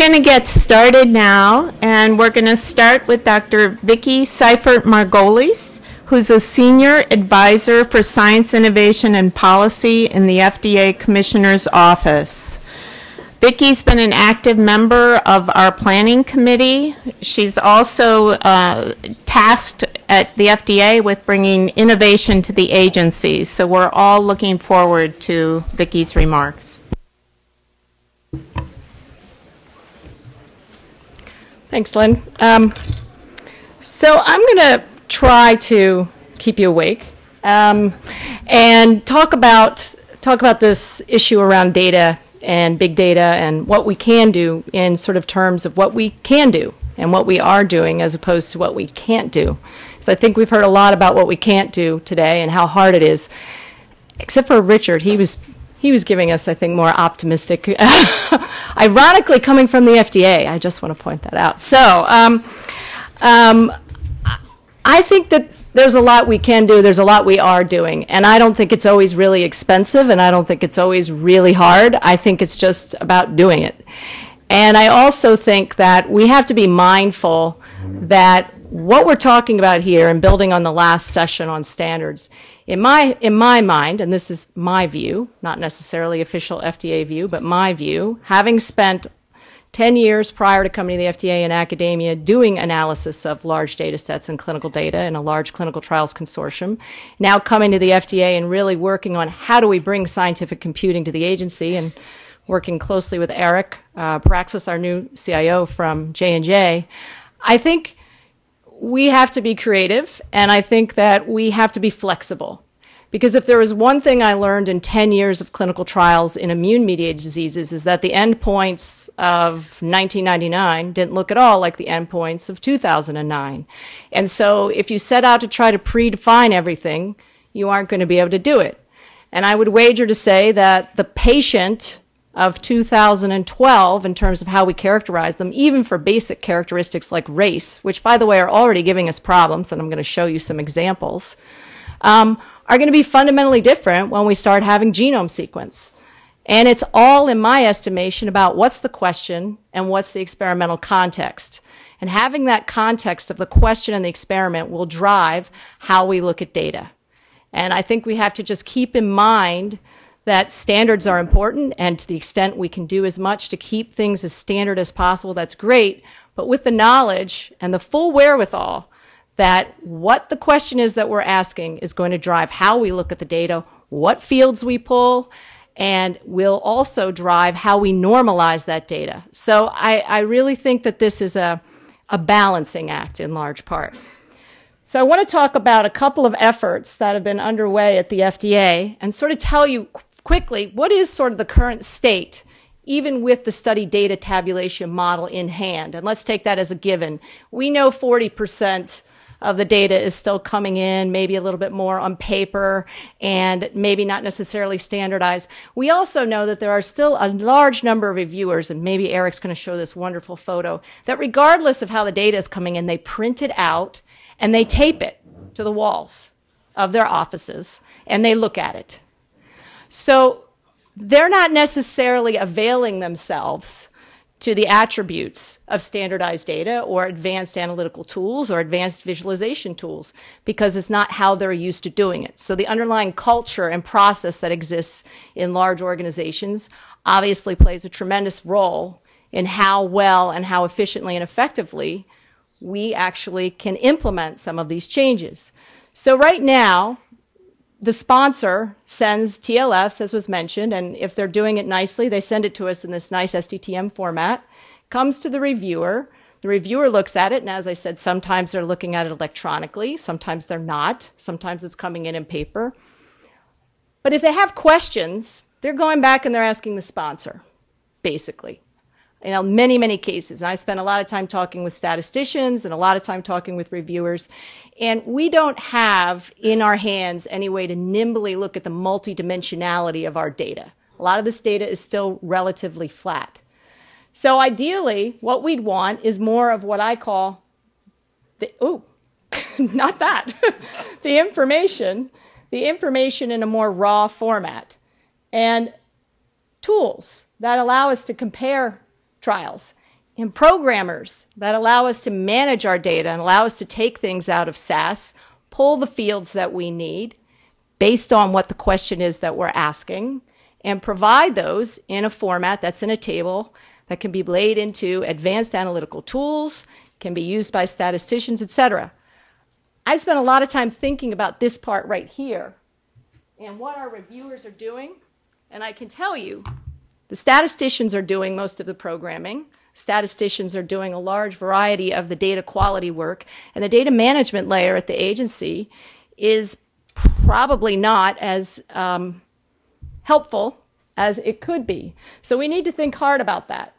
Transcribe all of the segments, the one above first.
going to get started now, and we're going to start with Dr. Vicki Seyfert Margolis, who's a senior advisor for science innovation and policy in the FDA Commissioner's Office. Vicki's been an active member of our planning committee. She's also uh, tasked at the FDA with bringing innovation to the agency. So we're all looking forward to Vicki's remarks. Thanks, Lynn. Um, so I'm going to try to keep you awake um, and talk about talk about this issue around data and big data and what we can do in sort of terms of what we can do and what we are doing as opposed to what we can't do. So I think we've heard a lot about what we can't do today and how hard it is. Except for Richard, he was he was giving us, I think, more optimistic. Ironically, coming from the FDA, I just want to point that out. So, um, um, I think that there's a lot we can do, there's a lot we are doing. And I don't think it's always really expensive, and I don't think it's always really hard. I think it's just about doing it. And I also think that we have to be mindful that what we're talking about here and building on the last session on standards, in my, in my mind, and this is my view, not necessarily official FDA view, but my view, having spent 10 years prior to coming to the FDA in academia doing analysis of large data sets and clinical data in a large clinical trials consortium. Now coming to the FDA and really working on how do we bring scientific computing to the agency and working closely with Eric uh, Perakslis, our new CIO from J&J. I think we have to be creative and I think that we have to be flexible. Because if there was one thing I learned in 10 years of clinical trials in immune mediated diseases is that the endpoints of 1999 didn't look at all like the endpoints of 2009. And so if you set out to try to predefine everything, you aren't going to be able to do it. And I would wager to say that the patient of 2012 in terms of how we characterize them, even for basic characteristics like race, which by the way are already giving us problems, and I'm going to show you some examples, um, are going to be fundamentally different when we start having genome sequence. And it's all, in my estimation, about what's the question and what's the experimental context. And having that context of the question and the experiment will drive how we look at data. And I think we have to just keep in mind that standards are important, and to the extent we can do as much to keep things as standard as possible, that's great. But with the knowledge and the full wherewithal that what the question is that we're asking is going to drive how we look at the data, what fields we pull, and will also drive how we normalize that data. So I, I really think that this is a, a balancing act in large part. So I want to talk about a couple of efforts that have been underway at the FDA and sort of tell you quickly what is sort of the current state even with the study data tabulation model in hand. And let's take that as a given. We know 40% of the data is still coming in, maybe a little bit more on paper and maybe not necessarily standardized. We also know that there are still a large number of reviewers, and maybe Eric's going to show this wonderful photo, that regardless of how the data is coming in, they print it out and they tape it to the walls of their offices and they look at it. So they're not necessarily availing themselves to the attributes of standardized data or advanced analytical tools or advanced visualization tools because it's not how they're used to doing it. So the underlying culture and process that exists in large organizations obviously plays a tremendous role in how well and how efficiently and effectively we actually can implement some of these changes. So right now, the sponsor sends TLFs, as was mentioned, and if they're doing it nicely, they send it to us in this nice SDTM format. Comes to the reviewer. The reviewer looks at it, and as I said, sometimes they're looking at it electronically, sometimes they're not, sometimes it's coming in in paper. But if they have questions, they're going back and they're asking the sponsor, basically you know, many, many cases. And I spent a lot of time talking with statisticians and a lot of time talking with reviewers. And we don't have in our hands any way to nimbly look at the multidimensionality of our data. A lot of this data is still relatively flat. So ideally, what we'd want is more of what I call the, oh, not that, the information, the information in a more raw format and tools that allow us to compare trials and programmers that allow us to manage our data and allow us to take things out of SAS, pull the fields that we need based on what the question is that we're asking, and provide those in a format that's in a table that can be laid into advanced analytical tools, can be used by statisticians, etc. I spent a lot of time thinking about this part right here and what our reviewers are doing. And I can tell you, the statisticians are doing most of the programming. Statisticians are doing a large variety of the data quality work. And the data management layer at the agency is probably not as um, helpful as it could be. So we need to think hard about that.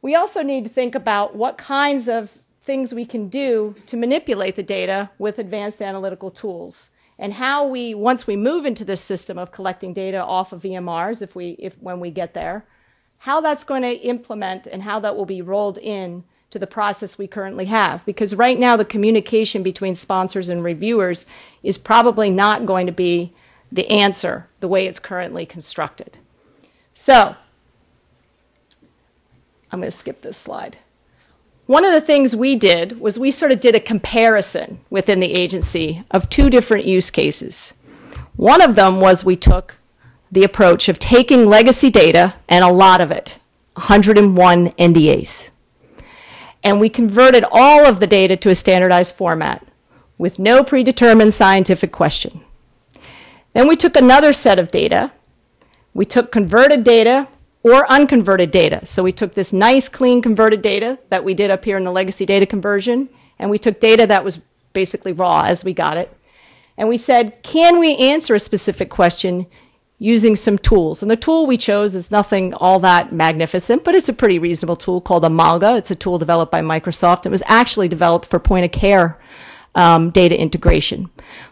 We also need to think about what kinds of things we can do to manipulate the data with advanced analytical tools and how we once we move into this system of collecting data off of EMRs if we if when we get there how that's going to implement and how that will be rolled in to the process we currently have because right now the communication between sponsors and reviewers is probably not going to be the answer the way it's currently constructed so I'm going to skip this slide. One of the things we did was we sort of did a comparison within the agency of two different use cases. One of them was we took the approach of taking legacy data and a lot of it, 101 NDAs, and we converted all of the data to a standardized format with no predetermined scientific question. Then we took another set of data. We took converted data or unconverted data. So we took this nice, clean converted data that we did up here in the legacy data conversion, and we took data that was basically raw as we got it. And we said, can we answer a specific question using some tools? And the tool we chose is nothing all that magnificent, but it's a pretty reasonable tool called Amalga. It's a tool developed by Microsoft. It was actually developed for point of care um, data integration.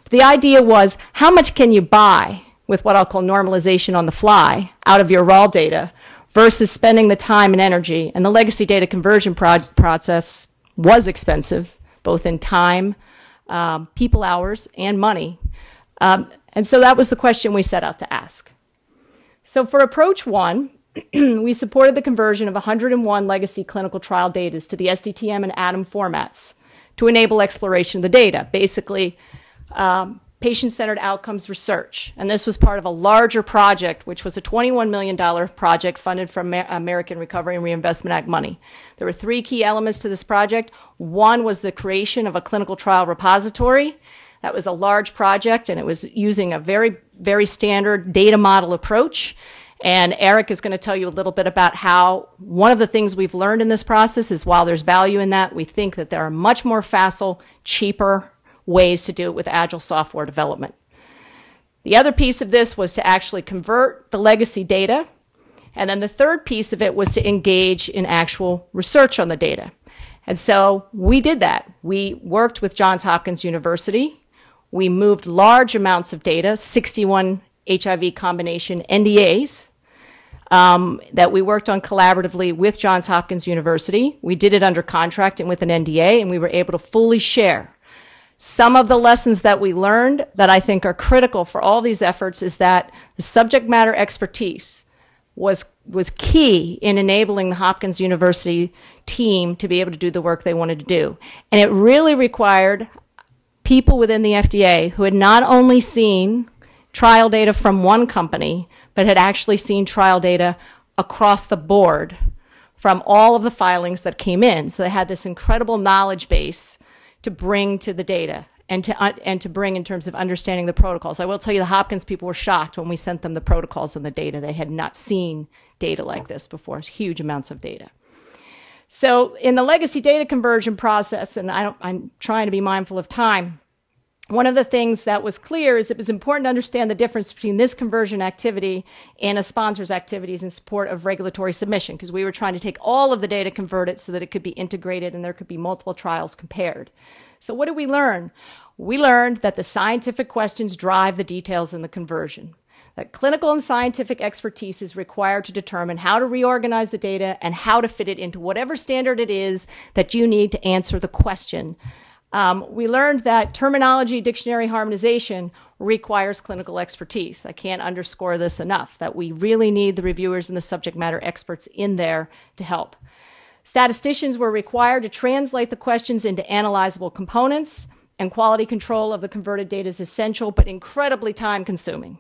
The idea was, how much can you buy with what I'll call normalization on the fly out of your raw data versus spending the time and energy. And the legacy data conversion pro- process was expensive, both in time, um, people hours, and money. Um, and so that was the question we set out to ask. So for approach one, we supported the conversion of 101 legacy clinical trial data to the SDTM and ADaM formats to enable exploration of the data. Basically, um, patient centered outcomes research. And this was part of a larger project, which was a $21 million project funded from American Recovery and Reinvestment Act money. There were three key elements to this project. One was the creation of a clinical trial repository. That was a large project, and it was using a very, very standard data model approach. And Eric is going to tell you a little bit about how one of the things we've learned in this process is while there's value in that, we think that there are much more facile, cheaper, ways to do it with agile software development. The other piece of this was to actually convert the legacy data. And then the third piece of it was to engage in actual research on the data. And so we did that. We worked with Johns Hopkins University. We moved large amounts of data, 61 HIV combination NDAs, um, that we worked on collaboratively with Johns Hopkins University. We did it under contract and with an NDA, and we were able to fully share some of the lessons that we learned that I think are critical for all these efforts is that the subject matter expertise was was key in enabling the Hopkins University team to be able to do the work they wanted to do. And it really required people within the FDA who had not only seen trial data from one company, but had actually seen trial data across the board from all of the filings that came in. So they had this incredible knowledge base to bring to the data and to uh, and to bring in terms of understanding the protocols. I will tell you, the Hopkins people were shocked when we sent them the protocols and the data. They had not seen data like this before, huge amounts of data. So in the legacy data conversion process, and I am trying to be mindful of time. One of the things that was clear is it was important to understand the difference between this conversion activity and a sponsor's activities in support of regulatory submission, because we were trying to take all of the data, convert it so that it could be integrated and there could be multiple trials compared. So what did we learn? We learned that the scientific questions drive the details in the conversion. That clinical and scientific expertise is required to determine how to reorganize the data and how to fit it into whatever standard it is that you need to answer the question. Um, we learned that terminology dictionary harmonization requires clinical expertise. I can't underscore this enough that we really need the reviewers and the subject matter experts in there to help. Statisticians were required to translate the questions into analyzable components, and quality control of the converted data is essential but incredibly time consuming.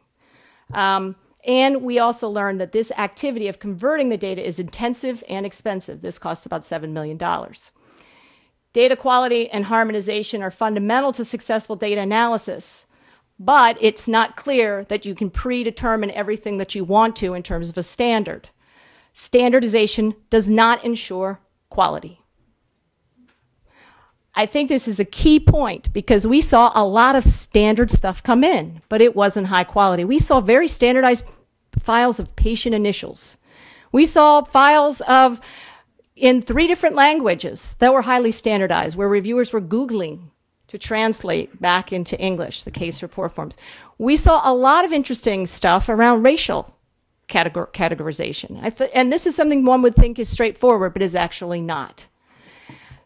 Um, and we also learned that this activity of converting the data is intensive and expensive. This costs about $7 million. Data quality and harmonization are fundamental to successful data analysis, but it's not clear that you can predetermine everything that you want to in terms of a standard. Standardization does not ensure quality. I think this is a key point because we saw a lot of standard stuff come in, but it wasn't high quality. We saw very standardized files of patient initials. We saw files of in three different languages that were highly standardized, where reviewers were Googling to translate back into English the case report forms. We saw a lot of interesting stuff around racial categor- categorization. Th- and this is something one would think is straightforward, but is actually not.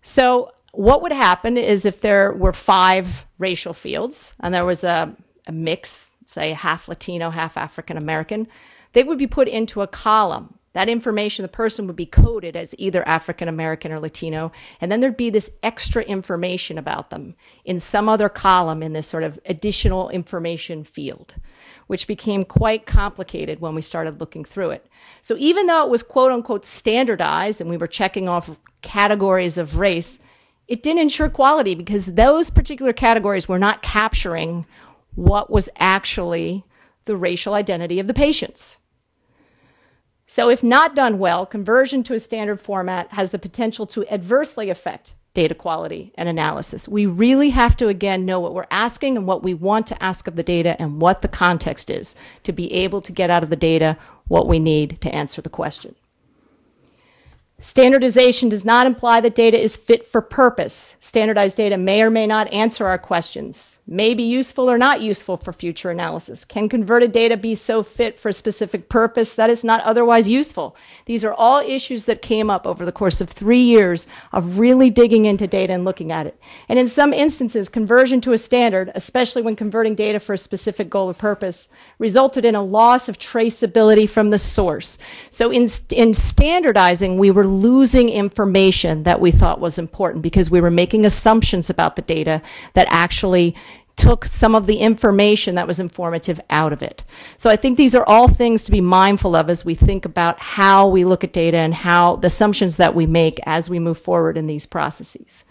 So, what would happen is if there were five racial fields and there was a, a mix, say half Latino, half African American, they would be put into a column that information, the person would be coded as either African American or Latino, and then there'd be this extra information about them in some other column in this sort of additional information field, which became quite complicated when we started looking through it. So even though it was quote unquote standardized and we were checking off categories of race, it didn't ensure quality because those particular categories were not capturing what was actually the racial identity of the patients. So, if not done well, conversion to a standard format has the potential to adversely affect data quality and analysis. We really have to, again, know what we're asking and what we want to ask of the data and what the context is to be able to get out of the data what we need to answer the question. Standardization does not imply that data is fit for purpose. Standardized data may or may not answer our questions, may be useful or not useful for future analysis. Can converted data be so fit for a specific purpose that it's not otherwise useful? These are all issues that came up over the course of three years of really digging into data and looking at it. And in some instances, conversion to a standard, especially when converting data for a specific goal or purpose, resulted in a loss of traceability from the source. So in, in standardizing, we were losing information that we thought was important because we were making assumptions about the data that actually took some of the information that was informative out of it. So I think these are all things to be mindful of as we think about how we look at data and how the assumptions that we make as we move forward in these processes.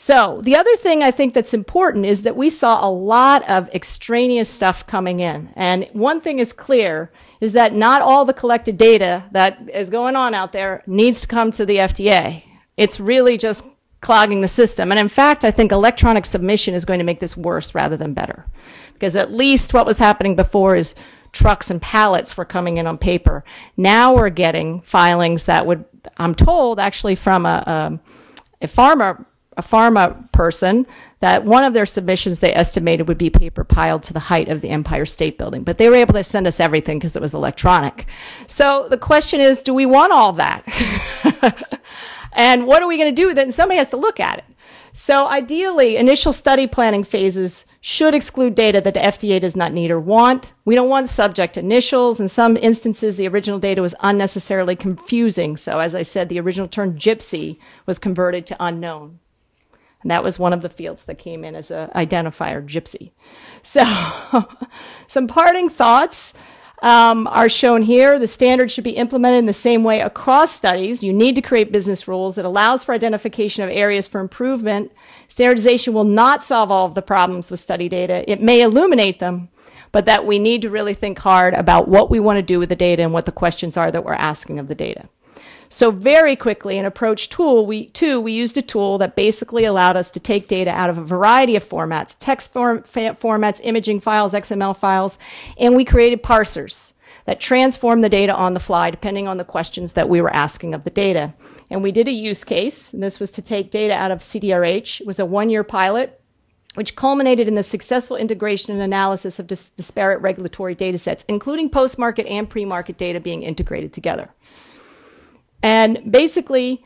So, the other thing I think that's important is that we saw a lot of extraneous stuff coming in. And one thing is clear is that not all the collected data that is going on out there needs to come to the FDA. It's really just clogging the system. And in fact, I think electronic submission is going to make this worse rather than better. Because at least what was happening before is trucks and pallets were coming in on paper. Now we're getting filings that would, I'm told, actually from a, um, a, a pharma a pharma person that one of their submissions they estimated would be paper piled to the height of the Empire State Building. But they were able to send us everything because it was electronic. So the question is, do we want all that? and what are we going to do with it? And somebody has to look at it. So ideally, initial study planning phases should exclude data that the FDA does not need or want. We don't want subject initials. In some instances, the original data was unnecessarily confusing. So as I said, the original term gypsy was converted to unknown. And that was one of the fields that came in as an identifier, gypsy. So, some parting thoughts um, are shown here. The standard should be implemented in the same way across studies. You need to create business rules that allows for identification of areas for improvement. Standardization will not solve all of the problems with study data. It may illuminate them, but that we need to really think hard about what we want to do with the data and what the questions are that we're asking of the data. So very quickly in Approach Tool, we two we used a tool that basically allowed us to take data out of a variety of formats, text form, formats, imaging files, XML files, and we created parsers that transform the data on the fly depending on the questions that we were asking of the data. And we did a use case, and this was to take data out of CDRH. It was a one-year pilot which culminated in the successful integration and analysis of dis- disparate regulatory data sets, including post market and pre market data being integrated together. And basically,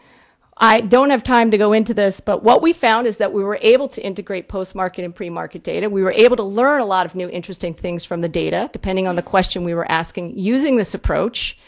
I don't have time to go into this, but what we found is that we were able to integrate post market and pre market data. We were able to learn a lot of new interesting things from the data, depending on the question we were asking using this approach.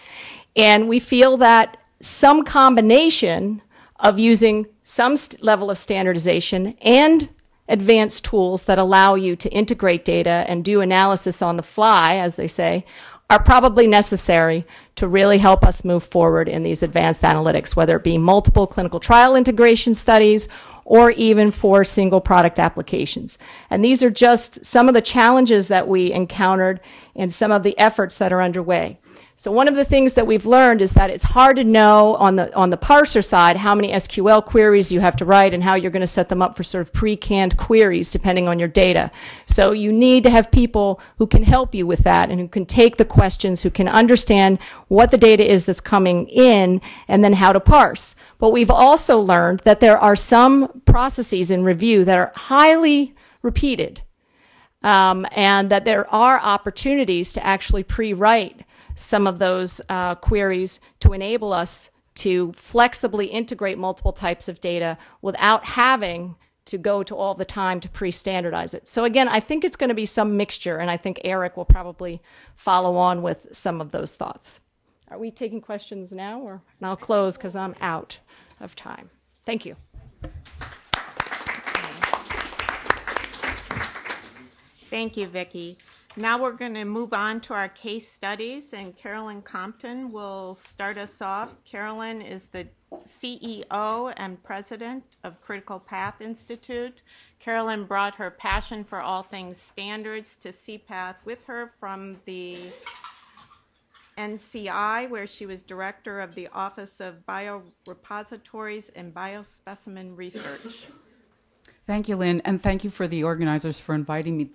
And we feel that some combination of using some level of standardization and advanced tools that allow you to integrate data and do analysis on the fly, as they say, are probably necessary to really help us move forward in these advanced analytics, whether it be multiple clinical trial integration studies or even for single product applications. And these are just some of the challenges that we encountered and some of the efforts that are underway. So one of the things that we've learned is that it's hard to know on the on the parser side how many SQL queries you have to write and how you're going to set them up for sort of pre-canned queries depending on your data. So you need to have people who can help you with that and who can take the questions, who can understand what the data is that's coming in and then how to parse. But we've also learned that there are some processes in review that are highly repeated um, and that there are opportunities to actually pre-write some of those uh, queries to enable us to flexibly integrate multiple types of data without having to go to all the time to pre-standardize it. So again, I think it's going to be some mixture, and I think Eric will probably follow on with some of those thoughts. Are we taking questions now, or and I'll close because I'm out of time. Thank you. Thank you, Vicki. Now we're going to move on to our case studies, and Carolyn Compton will start us off. Carolyn is the CEO and president of Critical Path Institute. Carolyn brought her passion for all things standards to CPATH with her from the NCI, where she was director of the Office of Biorepositories and Biospecimen Research. Thank you, Lynn, and thank you for the organizers for inviting me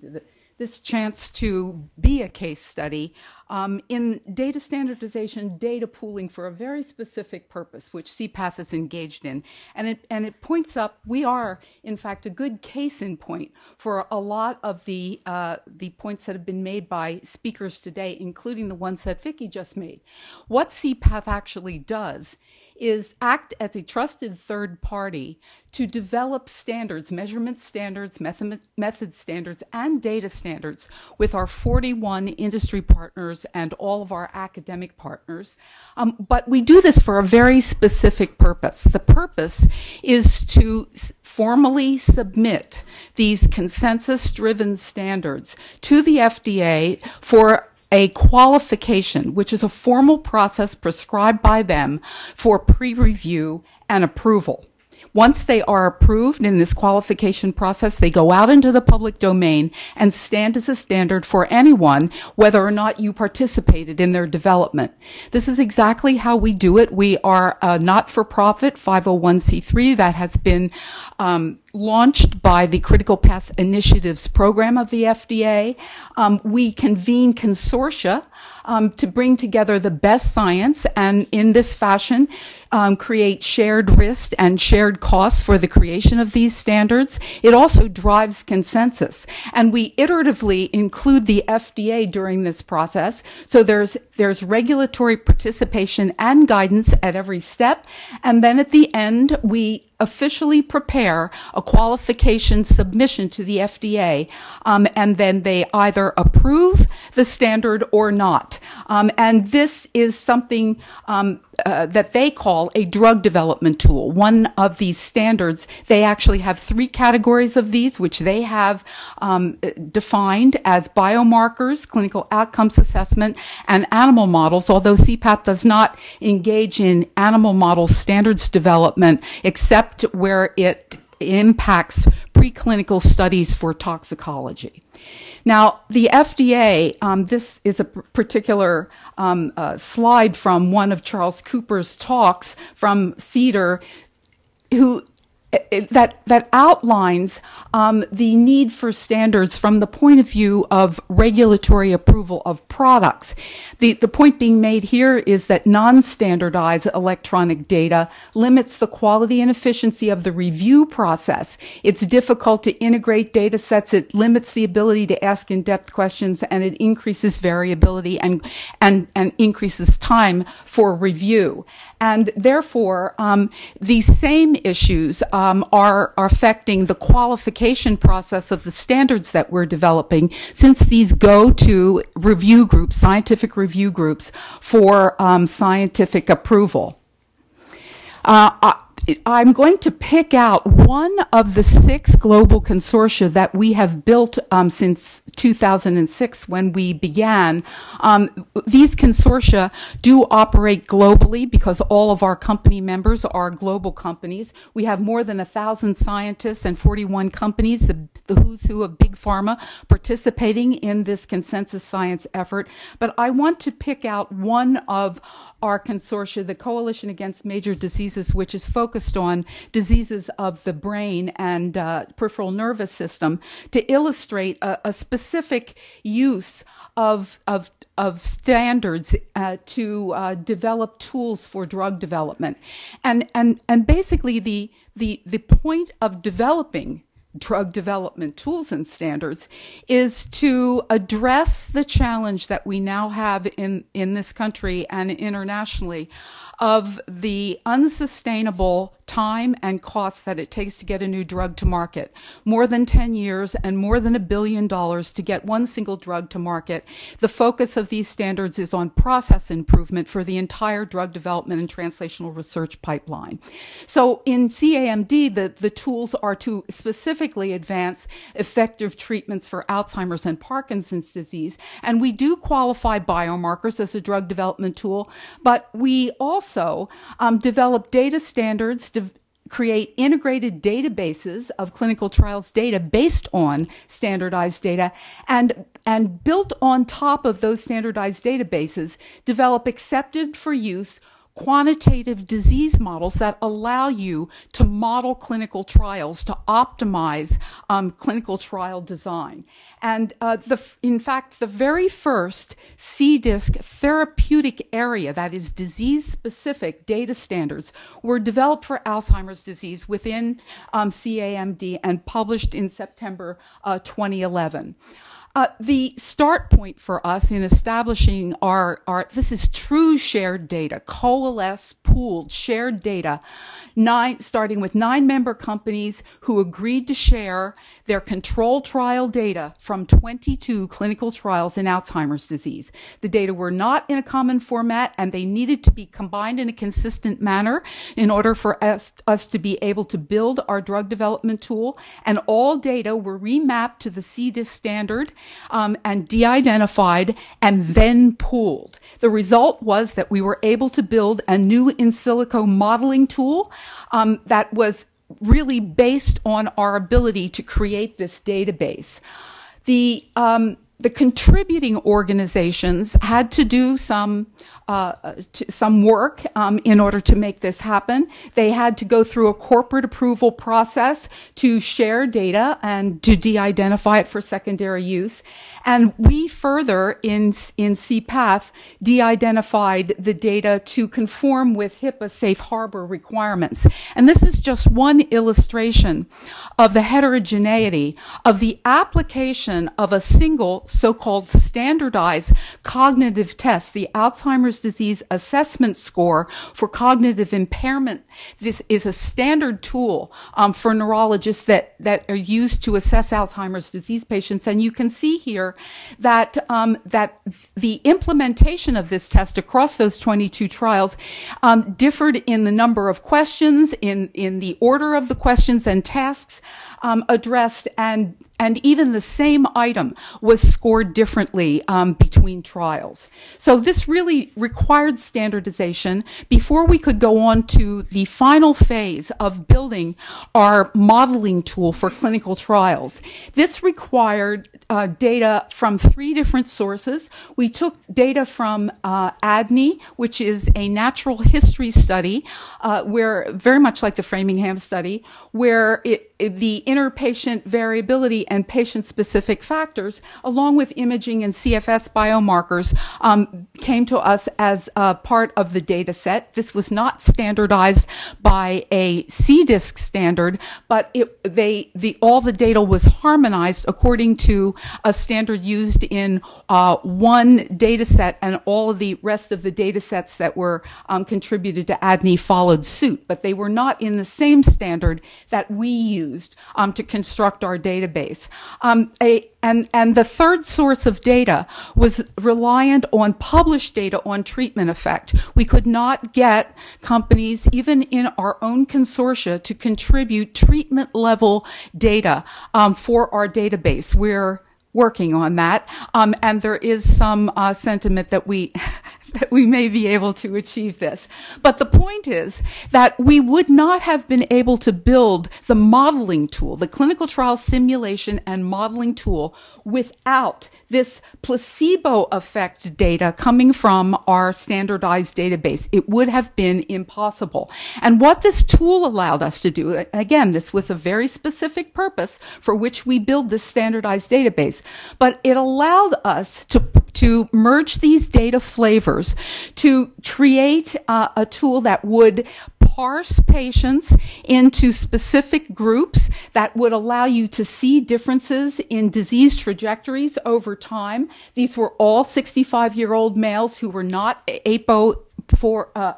this chance to be a case study um, in data standardization, data pooling for a very specific purpose, which CPATH is engaged in. And it, and it points up, we are, in fact, a good case in point for a lot of the, uh, the points that have been made by speakers today, including the ones that Vicki just made. What CPATH actually does is act as a trusted third party to develop standards, measurement standards, method, method standards, and data standards with our 41 industry partners and all of our academic partners. Um, but we do this for a very specific purpose. The purpose is to formally submit these consensus driven standards to the FDA for a qualification, which is a formal process prescribed by them for pre-review and approval. Once they are approved in this qualification process, they go out into the public domain and stand as a standard for anyone, whether or not you participated in their development. This is exactly how we do it. We are a not-for-profit 501c3 that has been um, launched by the Critical Path Initiatives program of the FDA. Um, we convene consortia um, to bring together the best science and in this fashion um, create shared risk and shared costs for the creation of these standards. It also drives consensus. And we iteratively include the FDA during this process. So there's, there's regulatory participation and guidance at every step. And then at the end, we officially prepare a qualification submission to the FDA, um, and then they either approve the standard or not. Um, and this is something um, uh, that they call a drug development tool. One of these standards, they actually have three categories of these, which they have um, defined as biomarkers, clinical outcomes assessment, and animal models, although CPATH does not engage in animal model standards development except where it impacts preclinical studies for toxicology. Now, the FDA, um, this is a particular um, uh, slide from one of Charles Cooper's talks from CDER, who that that outlines um, the need for standards from the point of view of regulatory approval of products. The the point being made here is that non-standardized electronic data limits the quality and efficiency of the review process. It's difficult to integrate data sets. It limits the ability to ask in-depth questions, and it increases variability and and and increases time for review. And therefore, um, these same issues um, are, are affecting the qualification process of the standards that we're developing, since these go to review groups, scientific review groups, for um, scientific approval. Uh, I, I'm going to pick out one of the six global consortia that we have built um, since 2006 when we began. Um, these consortia do operate globally because all of our company members are global companies. We have more than a thousand scientists and 41 companies, the, the who's who of big pharma, participating in this consensus science effort. But I want to pick out one of our consortia, the Coalition Against Major Diseases, which is focused on diseases of the brain and uh, peripheral nervous system, to illustrate a, a specific use of, of, of standards uh, to uh, develop tools for drug development. And, and, and basically, the, the, the point of developing drug development tools and standards is to address the challenge that we now have in, in this country and internationally of the unsustainable time and costs that it takes to get a new drug to market. More than 10 years and more than a billion dollars to get one single drug to market. The focus of these standards is on process improvement for the entire drug development and translational research pipeline. So in CAMD, the, the tools are to specifically advance effective treatments for Alzheimer's and Parkinson's disease. And we do qualify biomarkers as a drug development tool, but we also um, develop data standards, create integrated databases of clinical trials data based on standardized data and and built on top of those standardized databases develop accepted for use quantitative disease models that allow you to model clinical trials to optimize um, clinical trial design. And uh, the, in fact, the very first CDISC therapeutic area, that is disease specific data standards, were developed for Alzheimer's disease within um, CAMD and published in September uh, 2011. Uh, the start point for us in establishing our, our, this is true shared data, coalesce, pooled, shared data, nine, starting with nine member companies who agreed to share their control trial data from 22 clinical trials in Alzheimer's disease. The data were not in a common format and they needed to be combined in a consistent manner in order for us, us to be able to build our drug development tool. And all data were remapped to the CDISC standard um, and de-identified and then pooled. The result was that we were able to build a new in silico modeling tool um, that was really based on our ability to create this database. The um, the contributing organizations had to do some uh, some work um, in order to make this happen. They had to go through a corporate approval process to share data and to de-identify it for secondary use. And we further in in CPATH de-identified the data to conform with HIPAA safe harbor requirements. And this is just one illustration of the heterogeneity of the application of a single so-called standardized cognitive test, the Alzheimer's disease assessment score for cognitive impairment. This is a standard tool um, for neurologists that, that are used to assess Alzheimer's disease patients. And you can see here that, um, that the implementation of this test across those 22 trials um, differed in the number of questions, in, in the order of the questions and tasks um, addressed and and even the same item was scored differently um, between trials. So this really required standardization before we could go on to the final phase of building our modeling tool for clinical trials. This required uh, data from three different sources. We took data from uh, ADNI, which is a natural history study, uh, where very much like the Framingham study, where it, it, the interpatient variability and patient-specific factors, along with imaging and CFS biomarkers, um, came to us as a part of the data set. This was not standardized by a CDISC standard, but it, they, the, all the data was harmonized according to a standard used in uh, one data set, and all of the rest of the data sets that were um, contributed to ADNI followed suit, but they were not in the same standard that we used um, to construct our database. Um, a, and, and the third source of data was reliant on published data on treatment effect. We could not get companies, even in our own consortia, to contribute treatment level data um, for our database. We're working on that. Um, and there is some uh, sentiment that we that we may be able to achieve this. But the point is that we would not have been able to build the modeling tool, the clinical trial simulation and modeling tool without this placebo effect data coming from our standardized database. It would have been impossible. And what this tool allowed us to do, again, this was a very specific purpose for which we build this standardized database, but it allowed us to, to merge these data flavors to create uh, a tool that would parse patients into specific groups that would allow you to see differences in disease trajectories over time. These were all 65 year old males who were not APO for uh,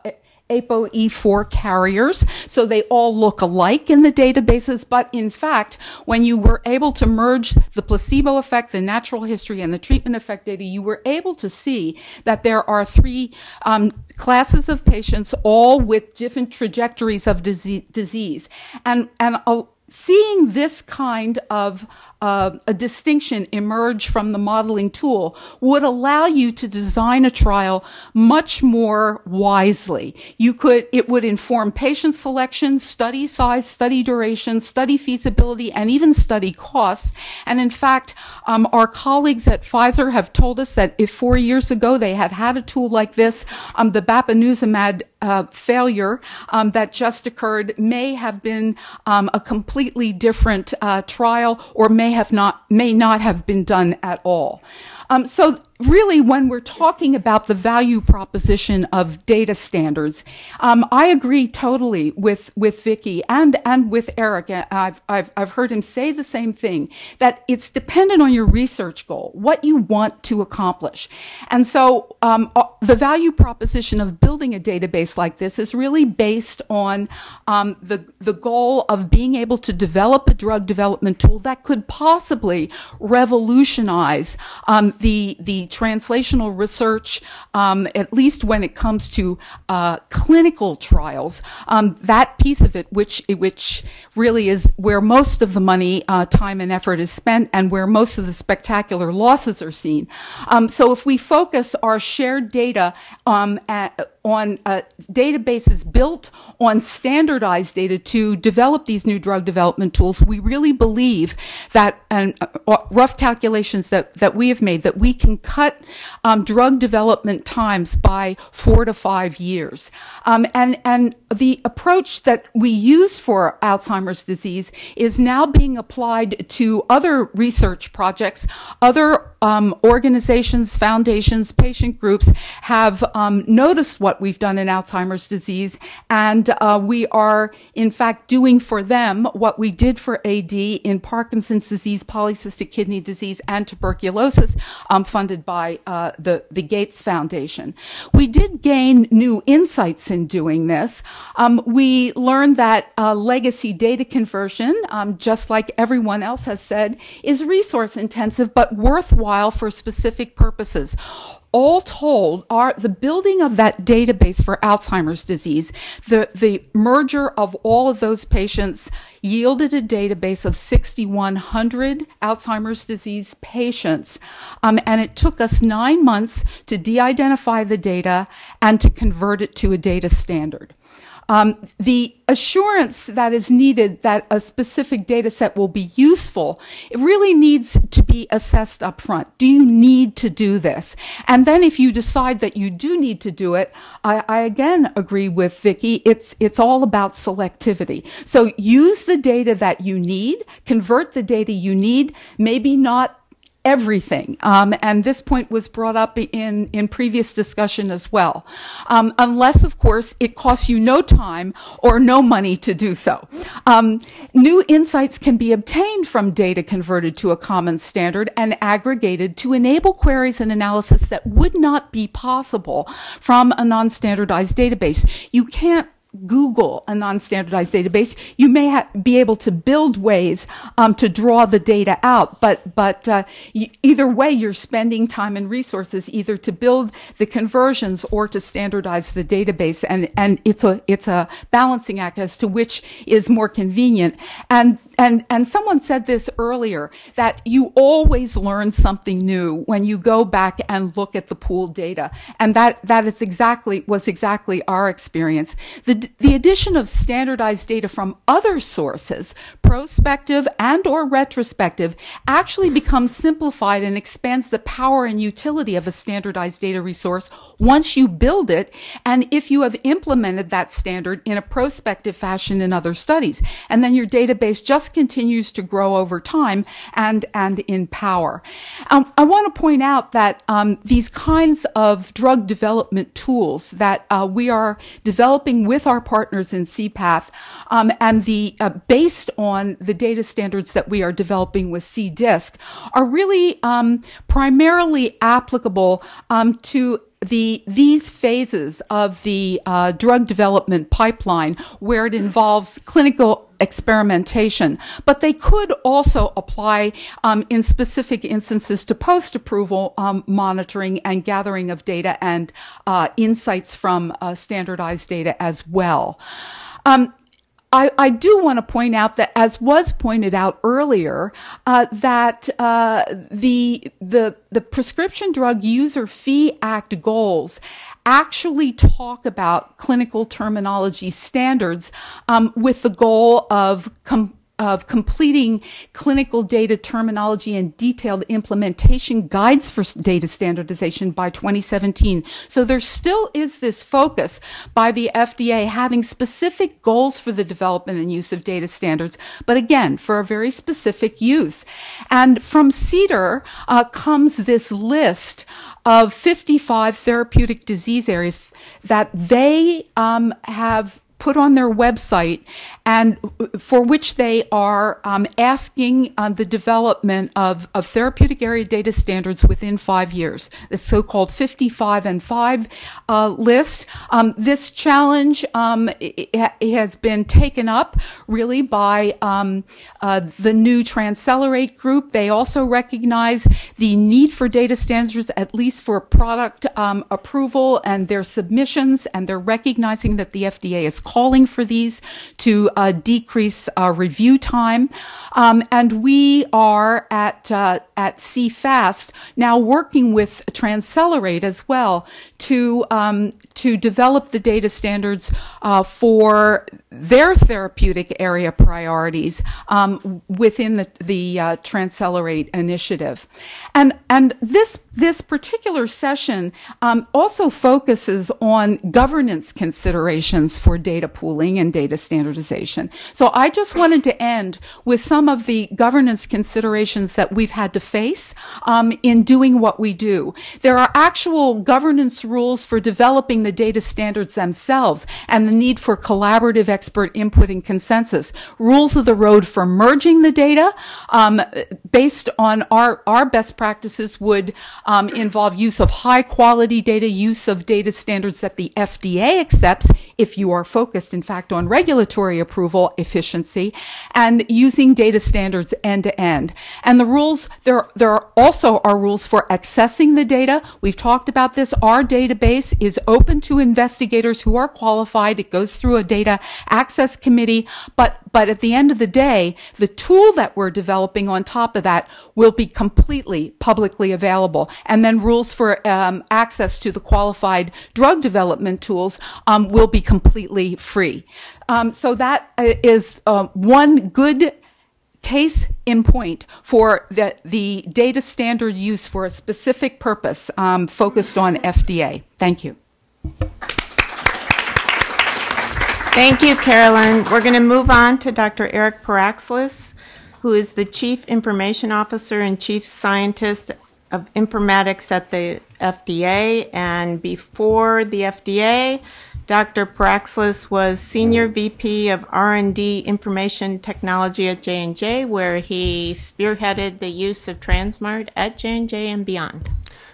ApoE4 carriers, so they all look alike in the databases. But in fact, when you were able to merge the placebo effect, the natural history, and the treatment effect data, you were able to see that there are three um, classes of patients, all with different trajectories of disease. And, and uh, seeing this kind of uh, a distinction emerge from the modeling tool would allow you to design a trial much more wisely. You could, it would inform patient selection, study size, study duration, study feasibility, and even study costs. And in fact, um, our colleagues at Pfizer have told us that if four years ago they had had a tool like this, um, the bapineuzumab uh, failure um, that just occurred may have been um, a completely different uh, trial or may have not may not have been done at all. Um, so really, when we're talking about the value proposition of data standards, um, I agree totally with with Vicki and and with Eric. I've, I've I've heard him say the same thing that it's dependent on your research goal, what you want to accomplish, and so um, uh, the value proposition of building a database like this is really based on um, the the goal of being able to develop a drug development tool that could possibly revolutionize um, the the translational research, um, at least when it comes to uh, clinical trials, um, that piece of it, which which really is where most of the money, uh, time, and effort is spent, and where most of the spectacular losses are seen. Um, so, if we focus our shared data um, at, on uh, databases built on standardized data to develop these new drug development tools, we really believe that, and uh, rough calculations that, that we have made, that we can cut um, drug development times by four to five years. Um, and, and the approach that we use for Alzheimer's disease is now being applied to other research projects, other um, organizations, foundations, patient groups have um, noticed what we've done in Alzheimer's disease, and uh, we are, in fact, doing for them what we did for AD in Parkinson's disease, polycystic kidney disease, and tuberculosis, um, funded by uh, the, the Gates Foundation. We did gain new insights in doing this. Um, we learned that uh, legacy data conversion, um, just like everyone else has said, is resource intensive but worthwhile for specific purposes. All told, are the building of that database for Alzheimer's disease, the, the merger of all of those patients yielded a database of 6,100 Alzheimer's disease patients. Um, and it took us nine months to de identify the data and to convert it to a data standard. Um, the assurance that is needed that a specific data set will be useful, it really needs to be assessed up front. Do you need to do this? And then if you decide that you do need to do it, I, I again agree with Vicki, it's, it's all about selectivity. So use the data that you need, convert the data you need, maybe not everything. Um, and this point was brought up in, in previous discussion as well. Um, unless, of course, it costs you no time or no money to do so. Um, new insights can be obtained from data converted to a common standard and aggregated to enable queries and analysis that would not be possible from a non-standardized database. You can't Google a non-standardized database, you may ha- be able to build ways um, to draw the data out. But but uh, y- either way, you're spending time and resources either to build the conversions or to standardize the database, and and it's a it's a balancing act as to which is more convenient. And and and someone said this earlier that you always learn something new when you go back and look at the pooled data, and that that is exactly was exactly our experience. The the addition of standardized data from other sources, prospective and or retrospective, actually becomes simplified and expands the power and utility of a standardized data resource once you build it and if you have implemented that standard in a prospective fashion in other studies. And then your database just continues to grow over time and, and in power. Um, I want to point out that um, these kinds of drug development tools that uh, we are developing with our partners in CPATH um, and the uh, based on the data standards that we are developing with CDISC are really um, primarily applicable um, to the these phases of the uh, drug development pipeline where it involves clinical experimentation, but they could also apply um, in specific instances to post-approval um, monitoring and gathering of data and uh, insights from uh, standardized data as well. Um, I, I, do want to point out that, as was pointed out earlier, uh, that uh, the the the Prescription Drug User Fee Act goals actually talk about clinical terminology standards um, with the goal of com- of completing clinical data terminology and detailed implementation guides for data standardization by 2017. So there still is this focus by the FDA having specific goals for the development and use of data standards, but again, for a very specific use. And from CDER uh, comes this list of 55 therapeutic disease areas that they um, have put on their website and for which they are um, asking uh, the development of, of therapeutic area data standards within five years, the so-called 55 and 5 uh, list. Um, this challenge um, has been taken up really by um, uh, the new Transcelerate group. They also recognize the need for data standards, at least for product um, approval and their submissions, and they're recognizing that the FDA is calling for these to uh, decrease uh, review time. Um, and we are at uh, at CFAST now working with Transcelerate as well to um, to develop the data standards uh, for their therapeutic area priorities um, within the the uh, Transcelerate initiative, and and this this particular session um, also focuses on governance considerations for data pooling and data standardization. So I just wanted to end with some of the governance considerations that we've had to face um, in doing what we do. There are actual governance rules for developing the data standards themselves and the need for collaborative expert input and consensus. Rules of the road for merging the data um, based on our, our best practices would um, involve use of high quality data, use of data standards that the FDA accepts if you are focused, in fact, on regulatory approval efficiency and using data standards end to end. And the rules, there, there are also are rules for accessing the data. We've talked about this. Our database is open to investigators who are qualified. It goes through a data access committee, but but at the end of the day, the tool that we're developing on top of that will be completely publicly available. And then rules for um, access to the qualified drug development tools um, will be completely free. Um, so that uh, uh, one good case in point for the, the data standard use for a specific purpose um, focused on FDA. Thank you. Thank you, Carolyn. We're going to move on to Dr. Eric Perakslis, who is the Chief Information Officer and Chief Scientist of Informatics at the FDA. And before the FDA, Dr. Perakslis was Senior VP of R&D Information Technology at J&J, where he spearheaded the use of Transmart at J&J and beyond.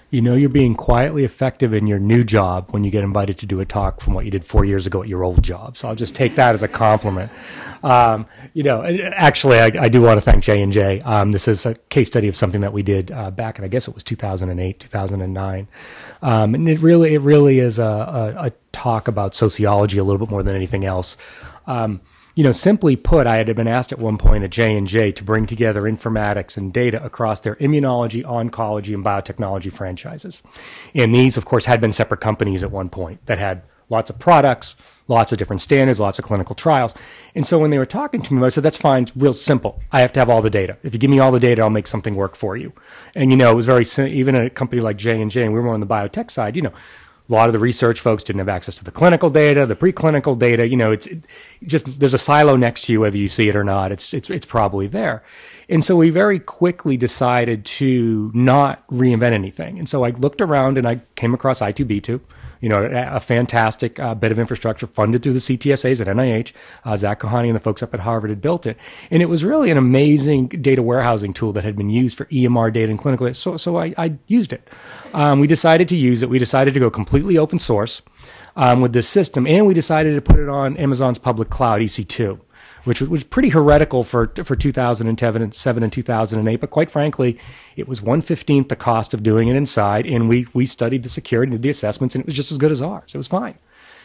You know you're being quietly effective in your new job when you get invited to do a talk from what you did four years ago at your old job. So I'll just take that as a compliment. Um, you know, actually, I, I do want to thank J and J. Um, this is a case study of something that we did uh, back and I guess it was 2008, 2009, um, and it really, it really is a, a, a, talk about sociology a little bit more than anything else. You know, simply put, I had been asked at one point at J and J to bring together informatics and data across their immunology, oncology, and biotechnology franchises. And these, of course, had been separate companies at one point that had lots of products, lots of different standards, lots of clinical trials. And so when they were talking to me, I said, that's fine, it's real simple. I have to have all the data. If you give me all the data, I'll make something work for you. And, you know, it was very, even at a company like J and J, and we were on the biotech side, you know, a lot of the research folks didn't have access to the clinical data, the preclinical data. You know, it's it just there's a silo next to you, whether you see it or not. It's it's it's probably there, and so we very quickly decided to not reinvent anything. And so I looked around and I came across I2B2, you know, a, fantastic uh, bit of infrastructure funded through the CTSAs at NIH. Uh, Zak Kohane and the folks up at Harvard had built it, and it was really an amazing data warehousing tool that had been used for EMR data and clinical. Data. So, so I, I used it. Um, we decided to use it. We decided to go completely open source um, with this system, and we decided to put it on Amazon's public cloud, EC2 which was, pretty heretical for for 2007 and 2008. But quite frankly, it was one fifteenth the cost of doing it inside, and we we studied the security, did the assessments, and it was just as good as ours. It was fine.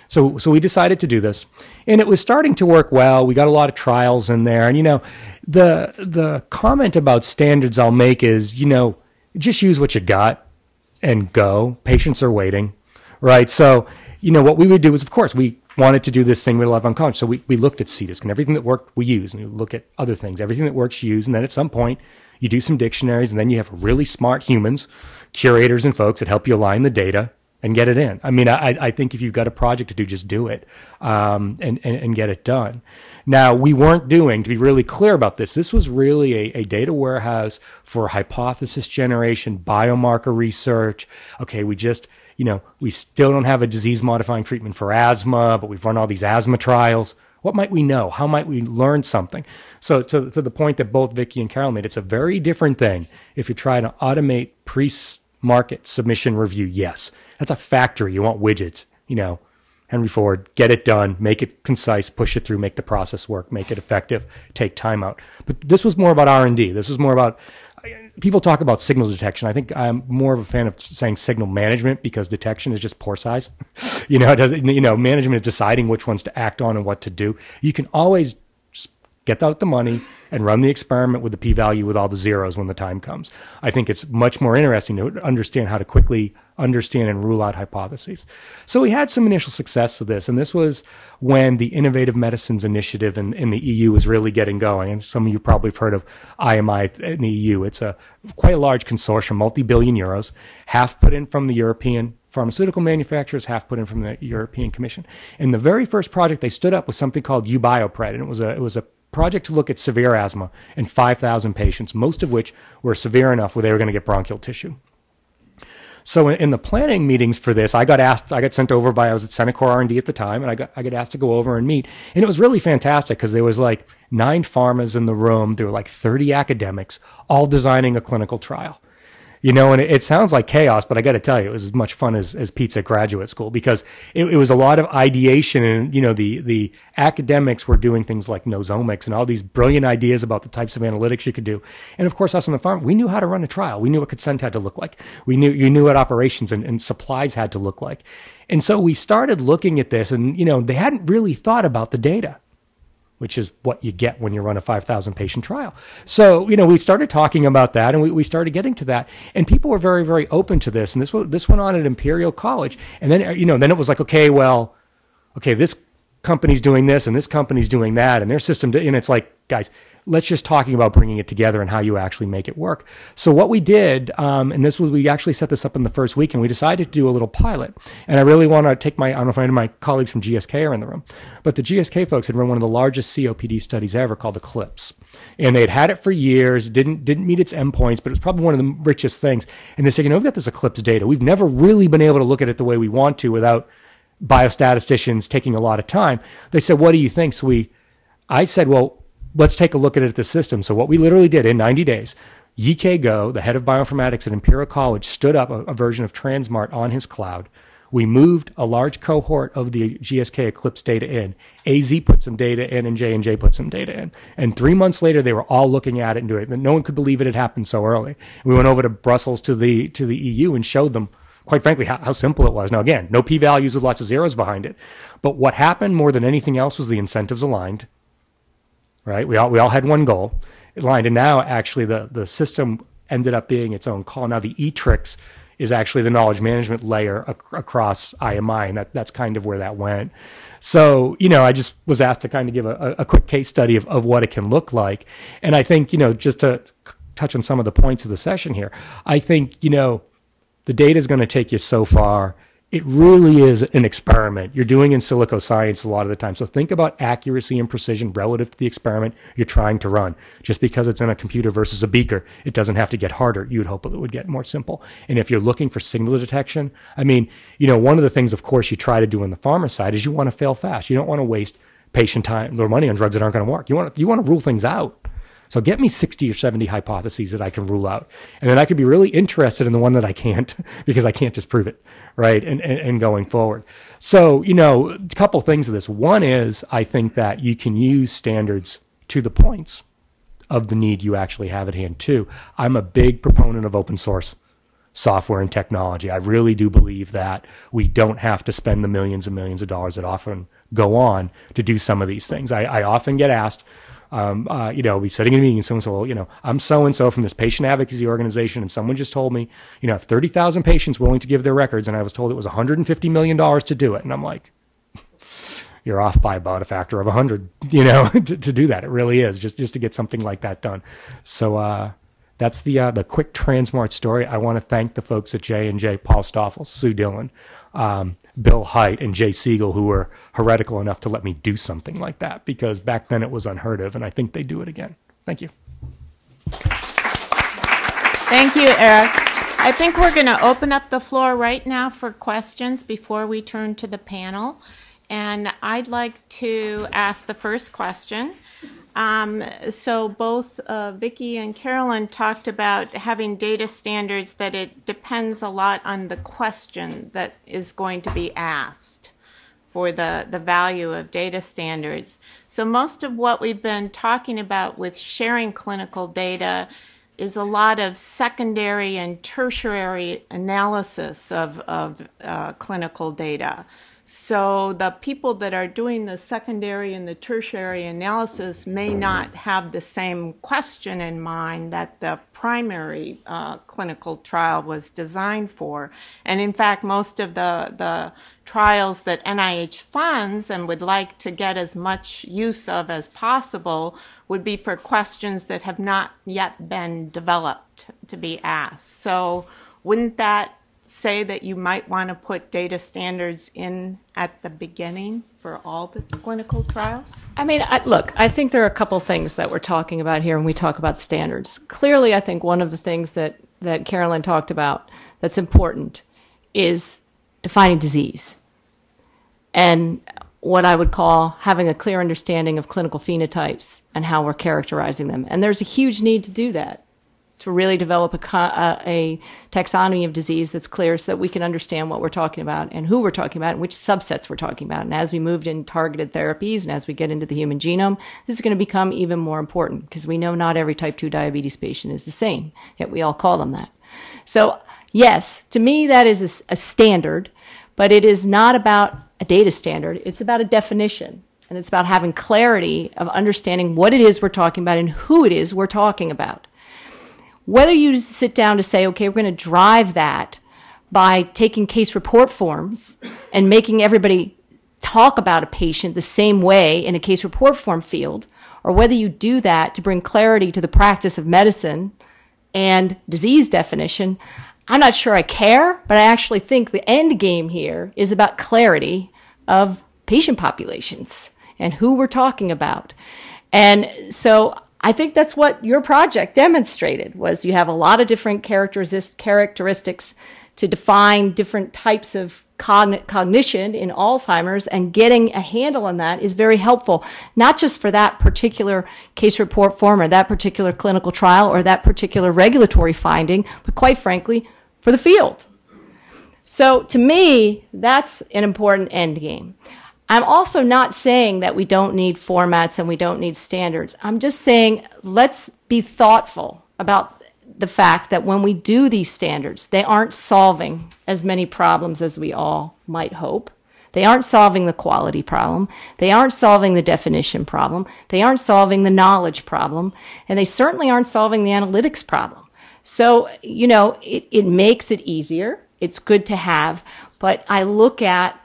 So so we decided to do this, and it was starting to work well. We got a lot of trials in there, and you know, the the comment about standards I'll make is you know just use what you got and go. Patients are waiting, right? So you know what we would do is, of course, we wanted to do this thing with Love Oncology. So we, we looked at CDISC and everything that worked, we use. And we look at other things. Everything that works, you use. And then at some point, you do some dictionaries, and then you have really smart humans, curators and folks that help you align the data and get it in. I mean, I, I think if you've got a project to do, just do it um, and, and, and get it done. Now, we weren't doing, to be really clear about this, this was really a, a data warehouse for hypothesis generation, biomarker research. Okay, we just you know, we still don't have a disease modifying treatment for asthma, but we've run all these asthma trials. What might we know? How might we learn something? So, to, to the point that both Vicki and Carol made, it's a very different thing if you try to automate pre market submission review. Yes, that's a factory. You want widgets, you know. Henry Ford, get it done, make it concise, push it through, make the process work, make it effective, take time out. But this was more about R&D. This was more about people talk about signal detection. I think I'm more of a fan of saying signal management because detection is just pore size. you know, it doesn't, you know, management is deciding which ones to act on and what to do. You can always get out the money and run the experiment with the p-value with all the zeros when the time comes. I think it's much more interesting to understand how to quickly understand and rule out hypotheses. So we had some initial success of this, and this was when the Innovative Medicines Initiative in, in the EU was really getting going. And some of you probably have heard of IMI in the EU. It's a quite a large consortium, multi-billion euros, half put in from the European pharmaceutical manufacturers, half put in from the European Commission. And the very first project they stood up was something called U-BIOPRED, and it was a it was a project to look at severe asthma in 5,000 patients, most of which were severe enough where they were going to get bronchial tissue. So in, the planning meetings for this, I got asked, I got sent over by, I was at Centocor R&D at the time, and I got, I got asked to go over and meet. And it was really fantastic because there was like nine pharmas in the room. There were like 30 academics all designing a clinical trial you know, and it, it sounds like chaos, but I got to tell you, it was as much fun as, as pizza graduate school because it, it, was a lot of ideation and, you know, the, the academics were doing things like nosomics and all these brilliant ideas about the types of analytics you could do. And of course, us on the farm, we knew how to run a trial. We knew what consent had to look like. We knew, you knew what operations and, and supplies had to look like. And so we started looking at this and, you know, they hadn't really thought about the data which is what you get when you run a 5,000 patient trial. So, you know, we started talking about that and we, we started getting to that. And people were very, very open to this. And this, this went on at Imperial College. And then, you know, then it was like, okay, well, okay, this company's doing this and this company's doing that and their system, and it's like, guys, let's just talking about bringing it together and how you actually make it work. So what we did, um, and this was we actually set this up in the first week, and we decided to do a little pilot. And I really want to take my I don't know if any of my colleagues from GSK are in the room, but the GSK folks had run one of the largest COPD studies ever called Eclipse, and they'd had it for years, didn't didn't meet its endpoints, but it was probably one of the richest things. And they said, you know, we've got this Eclipse data. We've never really been able to look at it the way we want to without biostatisticians taking a lot of time. They said, what do you think? So we, I said, well, let's take a look at it at the system. So what we literally did in 90 days, Yike Guo, the head of bioinformatics at Imperial College, stood up a, a version of Transmart on his cloud. We moved a large cohort of the GSK Eclipse data in. AZ put some data in, and J and J put some data in. And three months later, they were all looking at it and doing it. No one could believe it had happened so early. We went over to Brussels to the to the EU and showed them, quite frankly, how, how simple it was. Now, again, no p values with lots of zeros behind it. But what happened more than anything else was the incentives aligned. Right? We all we all had one goal aligned, and now actually the the system ended up being its own call. Now the eTRIKS is actually the knowledge management layer ac- across IMI, and that, that's kind of where that went. So, you know, I just was asked to kind of give a, a quick case study of, of what it can look like. And I think, you know, just to touch on some of the points of the session here, I think, you know, the data is going to take you so far it really is an experiment. You're doing in silico science a lot of the time. So think about accuracy and precision relative to the experiment you're trying to run. Just because it's in a computer versus a beaker, it doesn't have to get harder. You would hope it would get more simple. And if you're looking for signal detection, I mean, you know, one of the things, of course, you try to do on the pharma side is you want to fail fast. You don't want to waste patient time or money on drugs that aren't going to work. You want to, you want to rule things out. So get me 60 or 70 hypotheses that I can rule out. And then I could be really interested in the one that I can't because I can't disprove it, right? And, and, and going forward. So, you know, a couple things of this. One is I think that you can use standards to the points of the need you actually have at hand. too. I'm a big proponent of open source software and technology. I really do believe that we don't have to spend the millions and millions of dollars that often go on to do some of these things. I, I often get asked, um, uh, you know, be sitting in a meeting and someone said, well, you know, I'm so and so from this patient advocacy organization, and someone just told me, you know, I have 30,000 patients willing to give their records, and I was told it was 150 million dollars to do it, and I'm like, you're off by about a factor of 100, you know, to, to do that. It really is just just to get something like that done. So. Uh, that's the uh, the quick Transmart story. I want to thank the folks at J and J, Paul Stoffels, Sue Dillon, um, Bill Hite, and Jay Siegel, who were heretical enough to let me do something like that because back then it was unheard of, and I think they do it again. Thank you. Thank you, Eric. I think we're going to open up the floor right now for questions before we turn to the panel. And I'd like to ask the first question. Um, so both uh, Vicki and Carolyn talked about having data standards that it depends a lot on the question that is going to be asked for the, the value of data standards. So most of what we've been talking about with sharing clinical data is a lot of secondary and tertiary analysis of, of uh, clinical data. So the people that are doing the secondary and the tertiary analysis may not have the same question in mind that the primary uh, clinical trial was designed for. And in fact, most of the, the trials that NIH funds and would like to get as much use of as possible would be for questions that have not yet been developed to be asked. So wouldn't that say that you might want to put data standards in at the beginning for all the clinical trials? I mean, I, look, I think there are a couple things that we're talking about here when we talk about standards. Clearly, I think one of the things that, that Carolyn talked about that's important is defining disease and what I would call having a clear understanding of clinical phenotypes and how we're characterizing them. And there's a huge need to do that to really develop a, a, taxonomy of disease that's clear so that we can understand what we're talking about and who we're talking about and which subsets we're talking about. And as we moved in targeted therapies and as we get into the human genome, this is going to become even more important because we know not every type 2 diabetes patient is the same, yet we all call them that. So, yes, to me, that is a, a standard, but it is not about a data standard, it's about a definition. And it's about having clarity of understanding what it is we're talking about and who it is we're talking about. Whether you sit down to say, okay, we're going to drive that by taking case report forms and making everybody talk about a patient the same way in a case report form field, or whether you do that to bring clarity to the practice of medicine and disease definition, I'm not sure I care, but I actually think the end game here is about clarity of patient populations and who we're talking about. And so I think that's what your project demonstrated was you have a lot of different characteristics to define different types of cogn- cognition in Alzheimer's and getting a handle on that is very helpful, not just for that particular case report form or that particular clinical trial or that particular regulatory finding, but quite frankly, for the field. So to me, that's an important end game. I'm also not saying that we don't need formats and we don't need standards. I'm just saying let's be thoughtful about the fact that when we do these standards, they aren't solving as many problems as we all might hope. They aren't solving the quality problem. They aren't solving the definition problem. They aren't solving the knowledge problem. And they certainly aren't solving the analytics problem. So, you know, it, it makes it easier. It's good to have. But I look at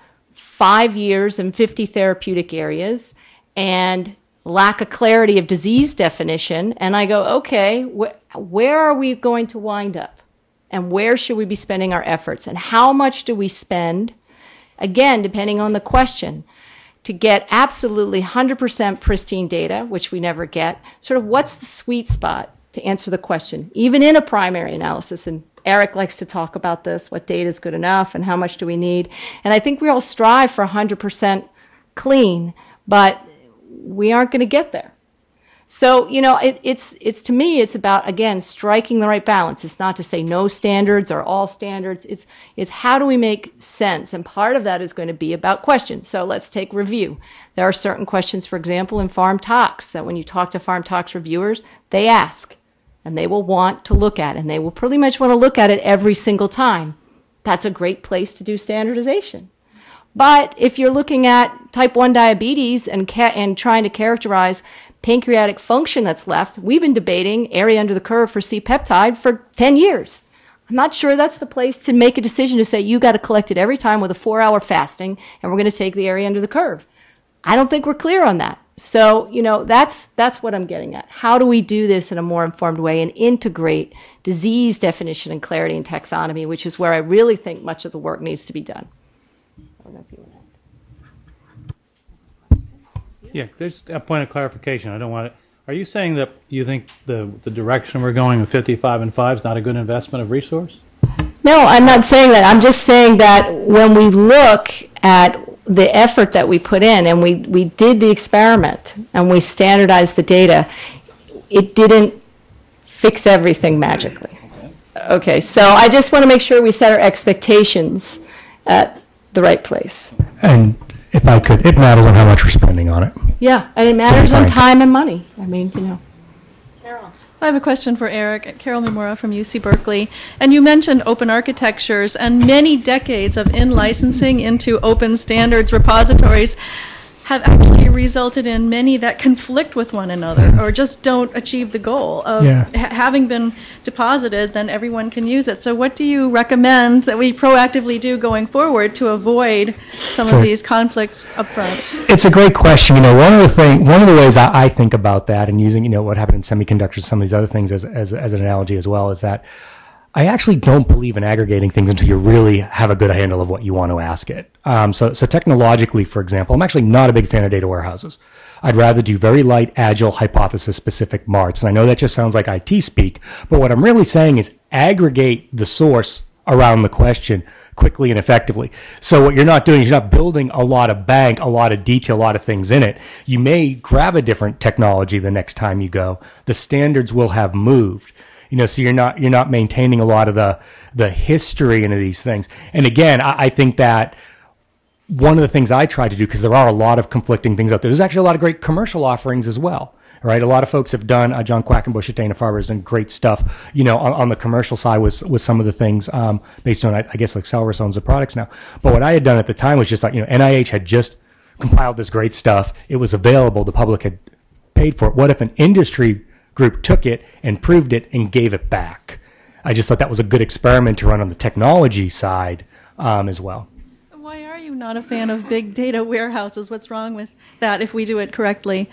five years and 50 therapeutic areas and lack of clarity of disease definition. And I go, okay, wh- where are we going to wind up? And where should we be spending our efforts? And how much do we spend? Again, depending on the question, to get absolutely 100% pristine data, which we never get, sort of what's the sweet spot to answer the question, even in a primary analysis? And Eric likes to talk about this what data is good enough and how much do we need? And I think we all strive for 100% clean, but we aren't going to get there. So, you know, it, it's, it's to me, it's about, again, striking the right balance. It's not to say no standards or all standards. It's, it's how do we make sense? And part of that is going to be about questions. So let's take review. There are certain questions, for example, in pharm tox that when you talk to pharm tox reviewers, they ask and they will want to look at and they will pretty much want to look at it every single time. That's a great place to do standardization. But if you're looking at type 1 diabetes and, and trying to characterize pancreatic function that's left, we've been debating area under the curve for C peptide for 10 years. I'm not sure that's the place to make a decision to say you got to collect it every time with a four hour fasting and we're going to take the area under the curve. I don't think we're clear on that. So, you know, that's, that's what I'm getting at. How do we do this in a more informed way and integrate disease definition and clarity and taxonomy, which is where I really think much of the work needs to be done. I don't know if you want to. Yeah, there's a point of clarification. I don't want it. Are you saying that you think the, the direction we're going with 55 and 5 is not a good investment of resource? No, I'm not saying that. I'm just saying that when we look at the effort that we put in and we, we did the experiment and we standardized the data, it didn't fix everything magically. Okay, so I just want to make sure we set our expectations at the right place. And if I could, it matters on how much we're spending on it. Yeah, and it matters on time and money. I mean, you know. I have a question for Eric. Carol Memora from UC Berkeley. And you mentioned open architectures and many decades of in licensing into open standards repositories have actually resulted in many that conflict with one another or just don't achieve the goal of Yeah. ha- having been deposited, then everyone can use it. So, what do you recommend that we proactively do going forward to avoid some So- of these conflicts up front? It's a great question. You know, one of the thing, one of the ways I, I think about that, and using you know what happened in semiconductors, and some of these other things as, as as an analogy as well, is that I actually don't believe in aggregating things until you really have a good handle of what you want to ask it. Um, so, so technologically, for example, I'm actually not a big fan of data warehouses. I'd rather do very light, agile, hypothesis-specific marts. And I know that just sounds like IT speak, but what I'm really saying is aggregate the source around the question quickly and effectively. So what you're not doing is you're not building a lot of bank, a lot of detail, a lot of things in it. You may grab a different technology the next time you go. The standards will have moved. You know, so you're not you're not maintaining a lot of the the history into these things. And again, I, I think that one of the things I try to do because there are a lot of conflicting things out there. There's actually a lot of great commercial offerings as well. Right, a lot of folks have done. Uh, John Quackenbush at Dana Farber has done great stuff. You know, on, on the commercial side with with some of the things um, based on I, I guess like Celeris owns the products now. But what I had done at the time was just like you know NIH had just compiled this great stuff. It was available. The public had paid for it. What if an industry group took it and proved it and gave it back? I just thought that was a good experiment to run on the technology side um, as well. Why are you not a fan of big data warehouses? What's wrong with that if we do it correctly?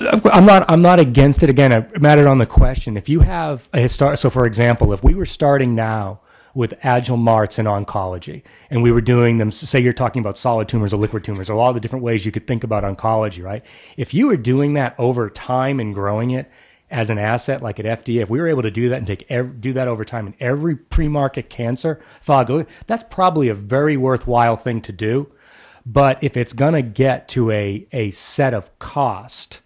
I'm not. I'm not against it. Again, it mattered on the question. If you have a historic, so for example, if we were starting now with agile marts in oncology, and we were doing them, say you're talking about solid tumors or liquid tumors, or all the different ways you could think about oncology, right? If you were doing that over time and growing it, as an asset like at FDA, if we were able to do that and take ev- do that over time in every pre-market cancer file, that's probably a very worthwhile thing to do. But if it's going to get to a, a set of cost,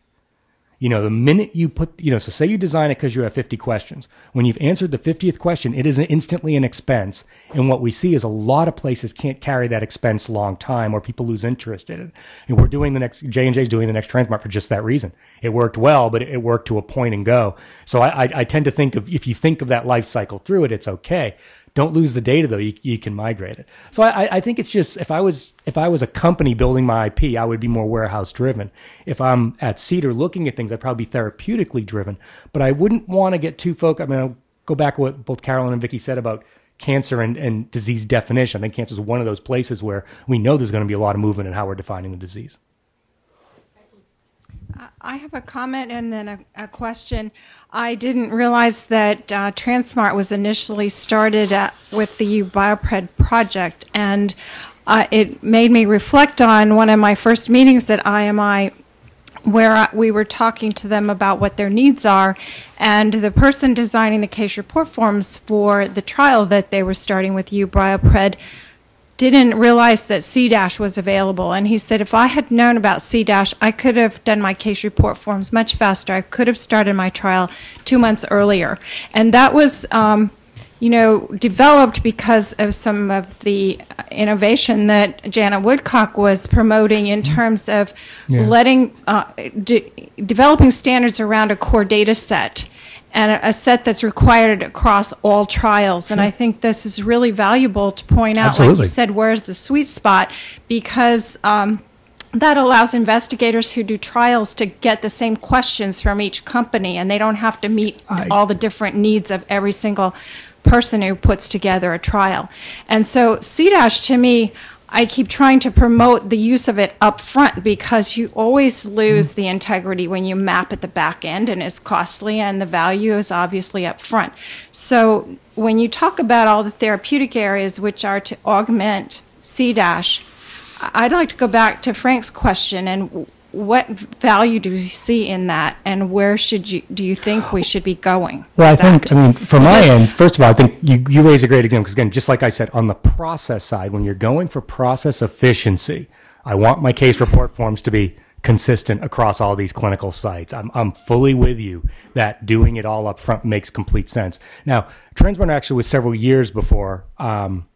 you know, the minute you put, you know, so say you design it because you have 50 questions. When you've answered the 50th question, it is instantly an expense. And what we see is a lot of places can't carry that expense long time or people lose interest in it. And we're doing the next, J&J is doing the next Transmart for just that reason. It worked well, but it worked to a point and go. So I, I, I tend to think of, if you think of that life cycle through it, it's okay. Don't lose the data though. You, you can migrate it. So I, I think it's just if I was if I was a company building my IP, I would be more warehouse driven. If I'm at CDER looking at things, I'd probably be therapeutically driven. But I wouldn't want to get too focused. I mean, I'll go back to what both Carolyn and Vicki said about cancer and, and disease definition. I think cancer is one of those places where we know there's going to be a lot of movement in how we're defining the disease. I have a comment and then a, a question. I didn't realize that uh, Transmart was initially started at, with the BioPred project, and uh, it made me reflect on one of my first meetings at IMI where we were talking to them about what their needs are, and the person designing the case report forms for the trial that they were starting with you, BioPred, didn't realize that CDASH was available. And he said, if I had known about CDASH, I could have done my case report forms much faster. I could have started my trial two months earlier. And that was, um, you know, developed because of some of the innovation that Janet Woodcock was promoting in terms of yeah. letting, uh, de- developing standards around a core data set and a, a, set that's required across all trials. And I think this is really valuable to point out, Absolutely. like you said, where's the sweet spot, because um, that allows investigators who do trials to get the same questions from each company, and they don't have to meet I, all the different needs of every single person who puts together a trial. And so CDASH to me I keep trying to promote the use of it up front because you always lose mm-hmm. the integrity when you map at the back end and it's costly and the value is obviously up front. So when you talk about all the therapeutic areas which are to augment CDASH, I'd like to go back to Frank's question and what value do you see in that, and where should you do you think we should be going? Well, I think, I mean, from my end, first of all, I think you, you raise a great example because again, just like I said, on the process side, when you're going for process efficiency, I want my case report forms to be consistent across all these clinical sites. I'm, I'm fully with you that doing it all up front makes complete sense. Now, Transmart actually was several years before um,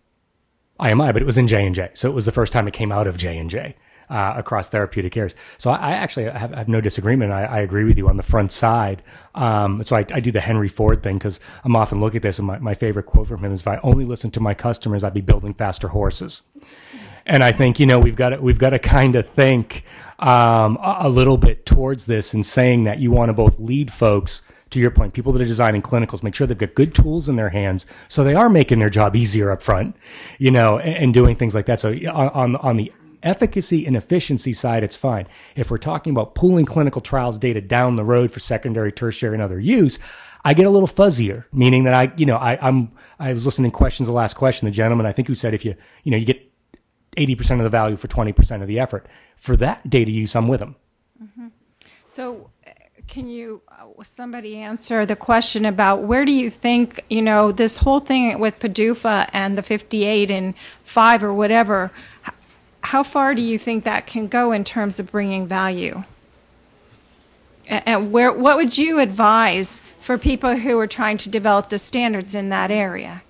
IMI, but it was in J and J, so it was the first time it came out of J and J uh, across therapeutic areas. So I, I actually have, have, no disagreement. I, I, agree with you on the front side. Um, so I, I, do the Henry Ford thing because I'm often looking at this, and my, my favorite quote from him is, "If I only listened to my customers, I'd be building faster horses." And I think you know we've got to, we've got to kind of think um, a, a little bit towards this and saying that you want to both lead folks to your point, people that are designing clinicals, make sure they've got good tools in their hands so they are making their job easier up front, you know, and, and doing things like that. So on, on the efficacy and efficiency side, it's fine. If we're talking about pooling clinical trials data down the road for secondary, tertiary, and other use, I get a little fuzzier, meaning that I, you know, I, I'm, I was listening to questions, the last question, the gentleman, I think who said if you, you know, you get 80% of the value for 20% of the effort. For that data use, I'm with them. Mm-hmm. So, can you uh, somebody answer the question about where do you think you know this whole thing with PDUFA and the 58 and 5 or whatever how far do you think that can go in terms of bringing value? And where, what would you advise for people who are trying to develop the standards in that area?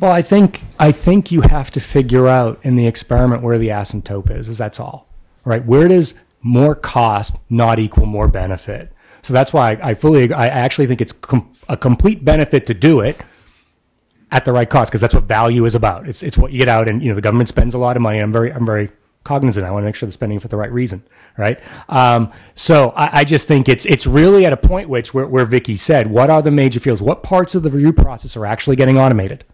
Well, I think I think you have to figure out in the experiment where the asymptote is. Is that's all, right? Where does more cost not equal more benefit? So that's why I, fully I actually think it's com- a complete benefit to do it at the right cost because that's what value is about. It's it's what you get out, and you know the government spends a lot of money. I'm very I'm very cognizant. I want to make sure they're spending for the right reason, right? Um, so I, I, just think it's it's really at a point which where, where Vicki said, what are the major fields? What parts of the review process are actually getting automated?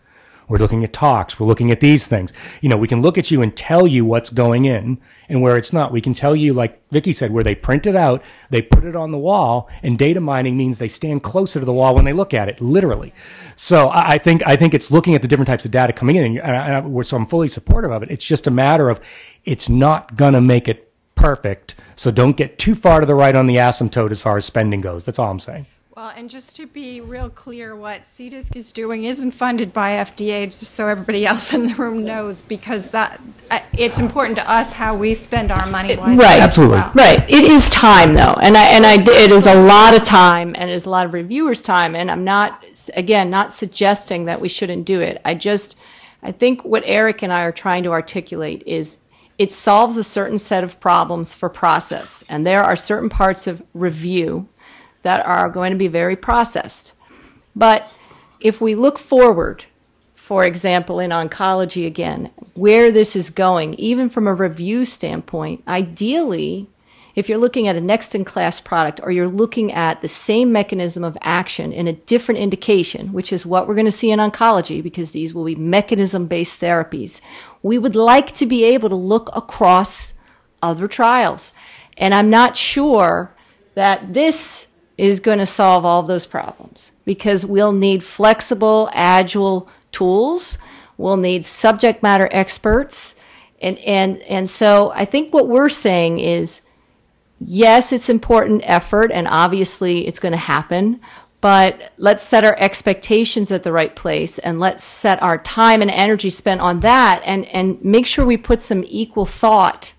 We're looking at talks. We're looking at these things. You know, we can look at you and tell you what's going in and where it's not. We can tell you, like Vicki said, where they print it out, they put it on the wall, and data mining means they stand closer to the wall when they look at it, literally. So I think I think it's looking at the different types of data coming in, and, I, so I'm fully supportive of it. It's just a matter of it's not going to make it perfect. So don't get too far to the right on the asymptote as far as spending goes. That's all I'm saying. Well, and just to be real clear, what CDISC is doing isn't funded by FDA, just so everybody else in the room knows, because that, uh, it's important to us how we spend our money wisely. Right. as Absolutely. well. Right. It is time though. And I, and I, it is a lot of time and it is a lot of reviewers' time. And I'm not, again, not suggesting that we shouldn't do it. I just, I think what Eric and I are trying to articulate is it solves a certain set of problems for process. And there are certain parts of review that are going to be very processed. But if we look forward, for example, in oncology again, where this is going, even from a review standpoint, ideally, if you're looking at a next in class product or you're looking at the same mechanism of action in a different indication, which is what we're going to see in oncology because these will be mechanism based therapies, we would like to be able to look across other trials. And I'm not sure that this is going to solve all those problems because we'll need flexible, agile tools. We'll need subject matter experts. And, and, and so I think what we're saying is yes, it's important effort and obviously it's going to happen, but let's set our expectations at the right place and let's set our time and energy spent on that and, and make sure we put some equal thought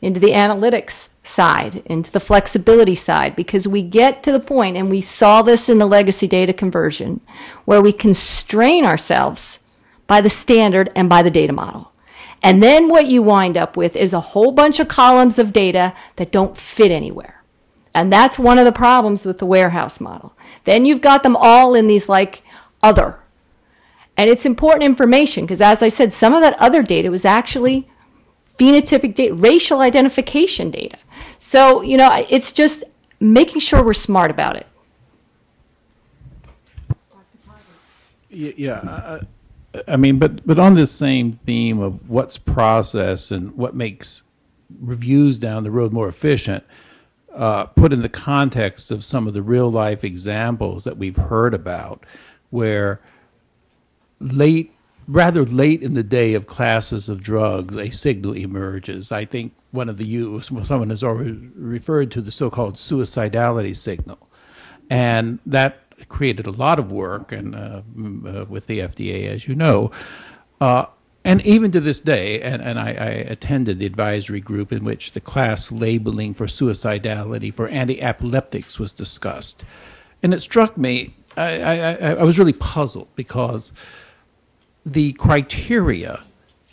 into the analytics side, into the flexibility side, because we get to the point, and we saw this in the legacy data conversion, where we constrain ourselves by the standard and by the data model. And then what you wind up with is a whole bunch of columns of data that don't fit anywhere. And that's one of the problems with the warehouse model. Then you've got them all in these like other. And it's important information because, as I said, some of that other data was actually phenotypic data, racial identification data. So, you know, it's just making sure we're smart about it. Yeah, I- I mean, but, but on this same theme of what's process and what makes reviews down the road more efficient, uh, put in the context of some of the real life examples that we've heard about, where late, rather late in the day of classes of drugs, a signal emerges. I think one of the you, someone has already referred to the so-called suicidality signal, and that created a lot of work and uh, mm, uh, with the FDA, as you know. Uh, and even to this day, and, and I, I attended the advisory group in which the class labeling for suicidality for anti-epileptics was discussed. And it struck me, I, I I was really puzzled because the criteria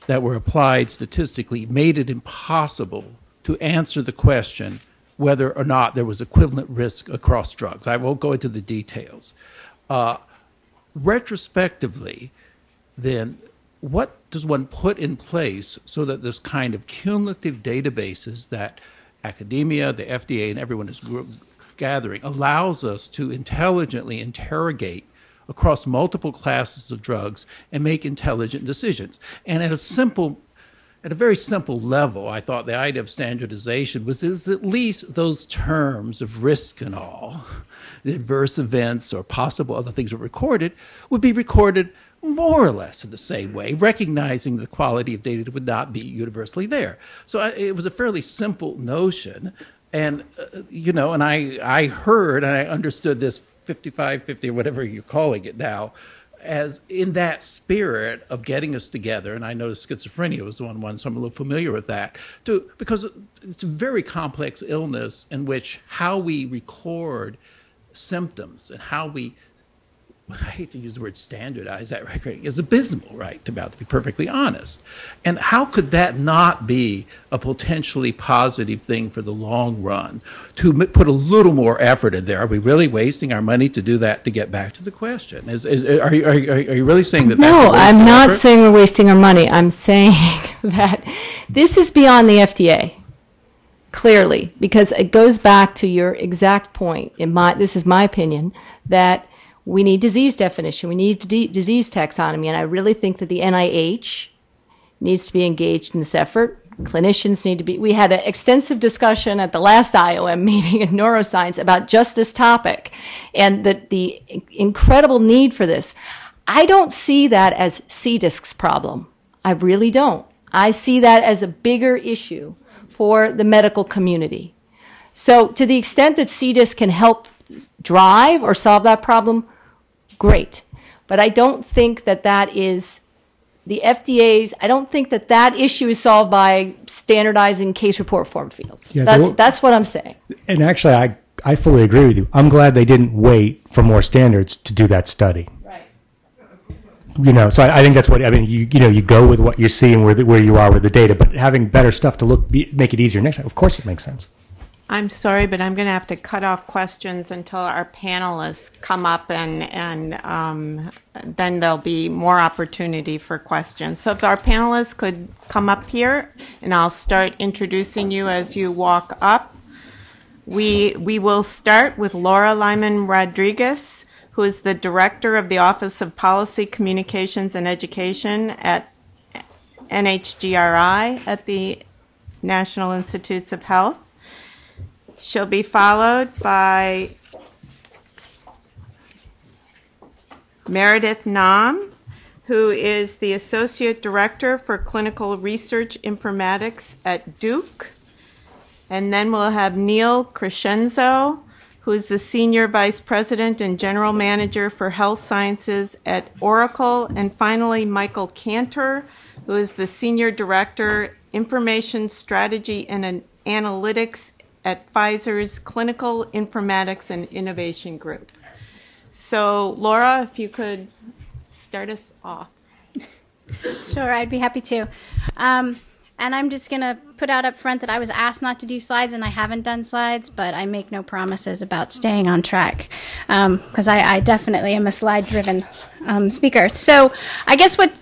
that were applied statistically made it impossible to answer the question whether or not there was equivalent risk across drugs. I won't go into the details. Uh, retrospectively, then, what does one put in place so that this kind of cumulative databases that academia, the FDA, and everyone is gathering allows us to intelligently interrogate across multiple classes of drugs and make intelligent decisions. And at a simple at a very simple level, I thought the idea of standardization was is at least those terms of risk and all, adverse events or possible other things were recorded, would be recorded more or less in the same way, recognizing the quality of data would not be universally there. So I, it was a fairly simple notion. And, uh, you know, and I, I heard and I understood this 55, 50, or whatever you're calling it now, as in that spirit of getting us together, and I noticed schizophrenia was the one, one, so I'm a little familiar with that, to, because it's a very complex illness in which how we record symptoms and how we, I hate to use the word standardize that right, is abysmal, right, to about to be perfectly honest. And how could that not be a potentially positive thing for the long run to put a little more effort in there? Are we really wasting our money to do that to get back to the question? Is, is, are, you, are, you, are you really saying that that's No, I'm not effort? saying we're wasting our money. I'm saying that this is beyond the FDA, clearly, because it goes back to your exact point. In my, this is my opinion that we need disease definition, we need d- disease taxonomy, and I really think that the NIH needs to be engaged in this effort. Clinicians need to be. We had an extensive discussion at the last IOM meeting in neuroscience about just this topic and the, the incredible need for this. I don't see that as CDISC's problem. I really don't. I see that as a bigger issue for the medical community. So to the extent that CDISC can help drive or solve that problem, great. But I don't think that that is the FDA's, I don't think that that issue is solved by standardizing case report form fields. Yeah, that's, that's what I'm saying. And actually, I, I fully agree with you. I'm glad they didn't wait for more standards to do that study. Right. You know, so I, I think that's what I mean. You you know, you go with what you see and where the, where you are with the data, but having better stuff to look be, make it easier next time. Of course, it makes sense. I'm sorry, but I'm going to have to cut off questions until our panelists come up and, and um, then there'll be more opportunity for questions. So if our panelists could come up here and I'll start introducing you as you walk up. We, we will start with Laura Lyman Rodriguez, who is the Director of the Office of Policy, Communications, and Education at NHGRI at the National Institutes of Health. She'll be followed by Meredith Nahm, who is the Associate Director for Clinical Research Informatics at Duke. And then we'll have Neil Crescenzo, who is the Senior Vice President and General Manager for Health Sciences at Oracle. And finally, Michael Cantor, who is the Senior Director, Information Strategy and An- Analytics at Pfizer's Clinical Informatics and Innovation Group. So, Laura, if you could start us off. Sure, I'd be happy to. Um, and I'm just going to put out up front that I was asked not to do slides and I haven't done slides, but I make no promises about staying on track because I, I definitely am a slide driven um, speaker. So I guess what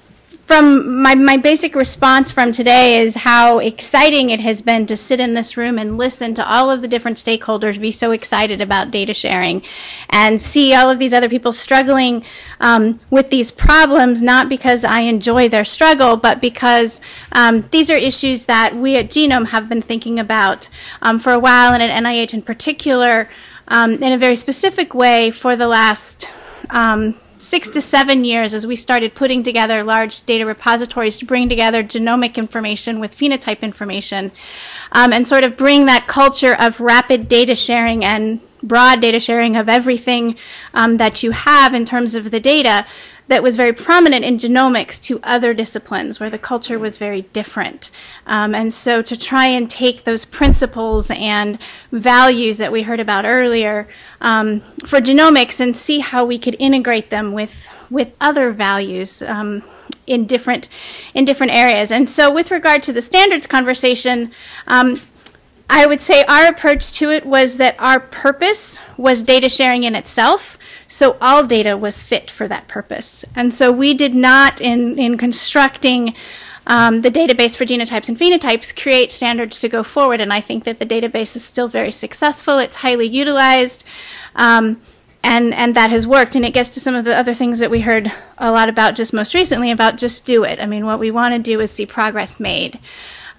from my, my basic response from today is how exciting it has been to sit in this room and listen to all of the different stakeholders be so excited about data sharing and see all of these other people struggling um, with these problems, not because I enjoy their struggle, but because um, these are issues that we at Genome have been thinking about um, for a while, and at NIH in particular, um, in a very specific way for the last um, six to seven years as we started putting together large data repositories to bring together genomic information with phenotype information um, and sort of bring that culture of rapid data sharing and broad data sharing of everything um, that you have in terms of the data that was very prominent in genomics to other disciplines where the culture was very different. Um, and so to try and take those principles and values that we heard about earlier um, for genomics and see how we could integrate them with, with other values. Um, in different in different areas, and so with regard to the standards conversation, um, I would say our approach to it was that our purpose was data sharing in itself. So all data was fit for that purpose. And so we did not, in, in constructing um, the database for genotypes and phenotypes, create standards to go forward. And I think that the database is still very successful. It's highly utilized. Um, and, and that has worked. And it gets to some of the other things that we heard a lot about just most recently about just do it. I mean, what we want to do is see progress made.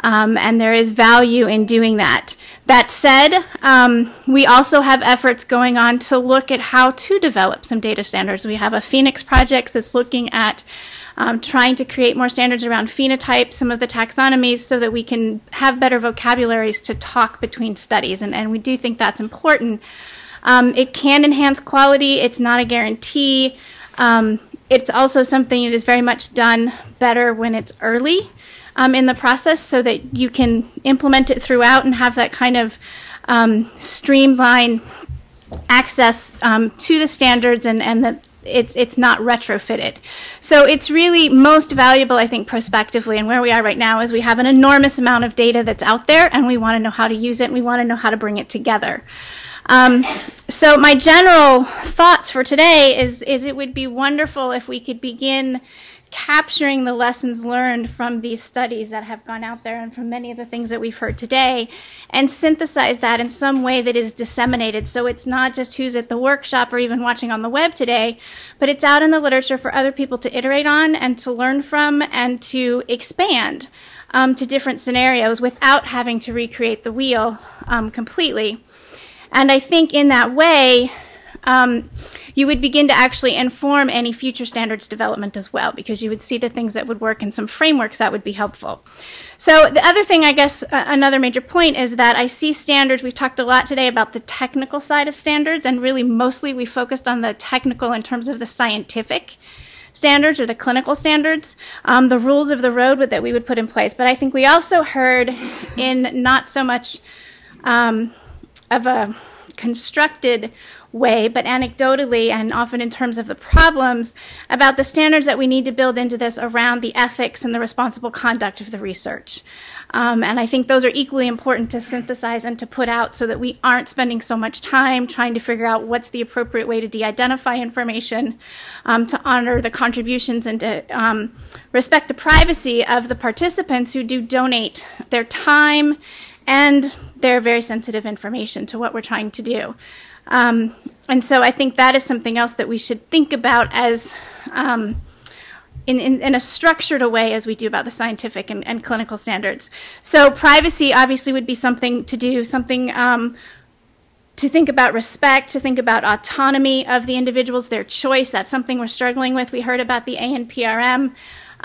Um, and there is value in doing that. That said, um, we also have efforts going on to look at how to develop some data standards. We have a PhenX project that's looking at um, trying to create more standards around phenotypes, some of the taxonomies, so that we can have better vocabularies to talk between studies. And, and we do think that's important. Um, it can enhance quality, it's not a guarantee. Um, it's also something that is very much done better when it's early um, in the process so that you can implement it throughout and have that kind of um, streamlined access um, to the standards and, and that it's, it's not retrofitted. So it's really most valuable, I think, prospectively. And where we are right now is we have an enormous amount of data that's out there and we want to know how to use it and we want to know how to bring it together. Um, so my general thoughts for today is, is it would be wonderful if we could begin capturing the lessons learned from these studies that have gone out there and from many of the things that we've heard today and synthesize that in some way that is disseminated. So it's not just who's at the workshop or even watching on the web today but it's out in the literature for other people to iterate on and to learn from and to expand um, to different scenarios without having to recreate the wheel um, completely. And i think in that way um, you would begin to actually inform any future standards development as well, because you would see the things that would work and some frameworks that would be helpful. So the other thing, I guess, uh, another major point is that I see standards. We've talked a lot today about the technical side of standards, and really mostly we focused on the technical in terms of the scientific standards or the clinical standards, um, the rules of the road that we would put in place. But I think we also heard in not so much um, of a constructed way, but anecdotally and often in terms of the problems about the standards that we need to build into this around the ethics and the responsible conduct of the research. Um, and I think those are equally important to synthesize and to put out so that we aren't spending so much time trying to figure out what's the appropriate way to de identify information, um, to honor the contributions, and to um, respect the privacy of the participants who do donate their time and their very sensitive information to what we're trying to do. Um, and so I think that is something else that we should think about as um, in, in, in, a structured way as we do about the scientific and, and, clinical standards. So privacy obviously would be something to do, something um, to think about respect, to think about autonomy of the individuals, their choice. That's something we're struggling with. We heard about the ANPRM.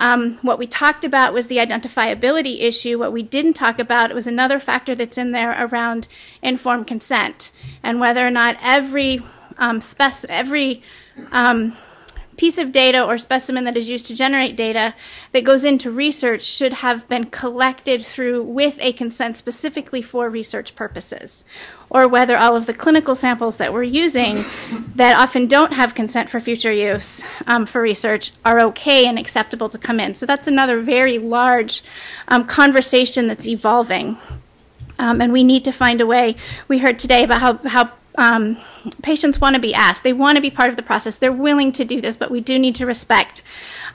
Um, what we talked about was the identifiability issue. What we didn't talk about was another factor that's in there around informed consent and whether or not every um, spec- every um, piece of data or specimen that is used to generate data that goes into research should have been collected through with a consent specifically for research purposes or whether all of the clinical samples that we're using that often don't have consent for future use um, for research are okay and acceptable to come in. So that's another very large um, conversation that's evolving. Um, and we need to find a way. We heard today about how, how um, patients want to be asked. They want to be part of the process. They're willing to do this, but we do need to respect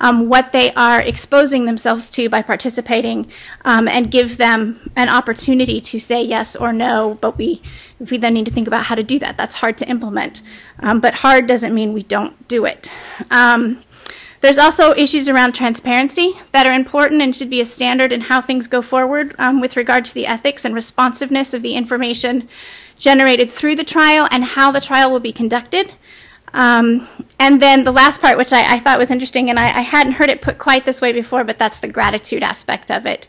um, what they are exposing themselves to by participating um, and give them an opportunity to say yes or no. But we, we then need to think about how to do that. That's hard to implement. Um, but hard doesn't mean we don't do it. Um, there's also issues around transparency that are important and should be a standard in how things go forward um, with regard to the ethics and responsiveness of the information generated through the trial and how the trial will be conducted. Um, and then the last part, which I, I thought was interesting, and I, I, hadn't heard it put quite this way before, but that's the gratitude aspect of it.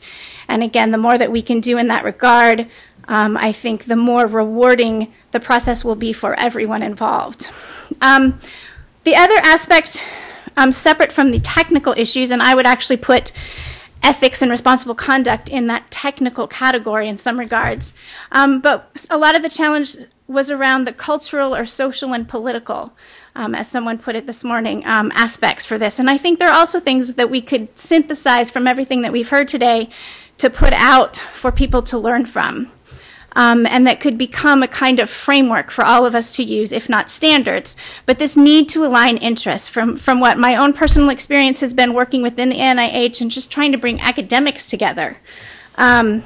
And again, the more that we can do in that regard, um, I think the more rewarding the process will be for everyone involved. Um, the other aspect, um, separate from the technical issues, and I would actually put ethics and responsible conduct in that technical category in some regards. Um, but a lot of the challenge was around the cultural or social and political, um, as someone put it this morning, um, aspects for this. And I think there are also things that we could synthesize from everything that we've heard today to put out for people to learn from um, and that could become a kind of framework for all of us to use, if not standards. But this need to align interests from, from what my own personal experience has been working within the NIH and just trying to bring academics together. Um,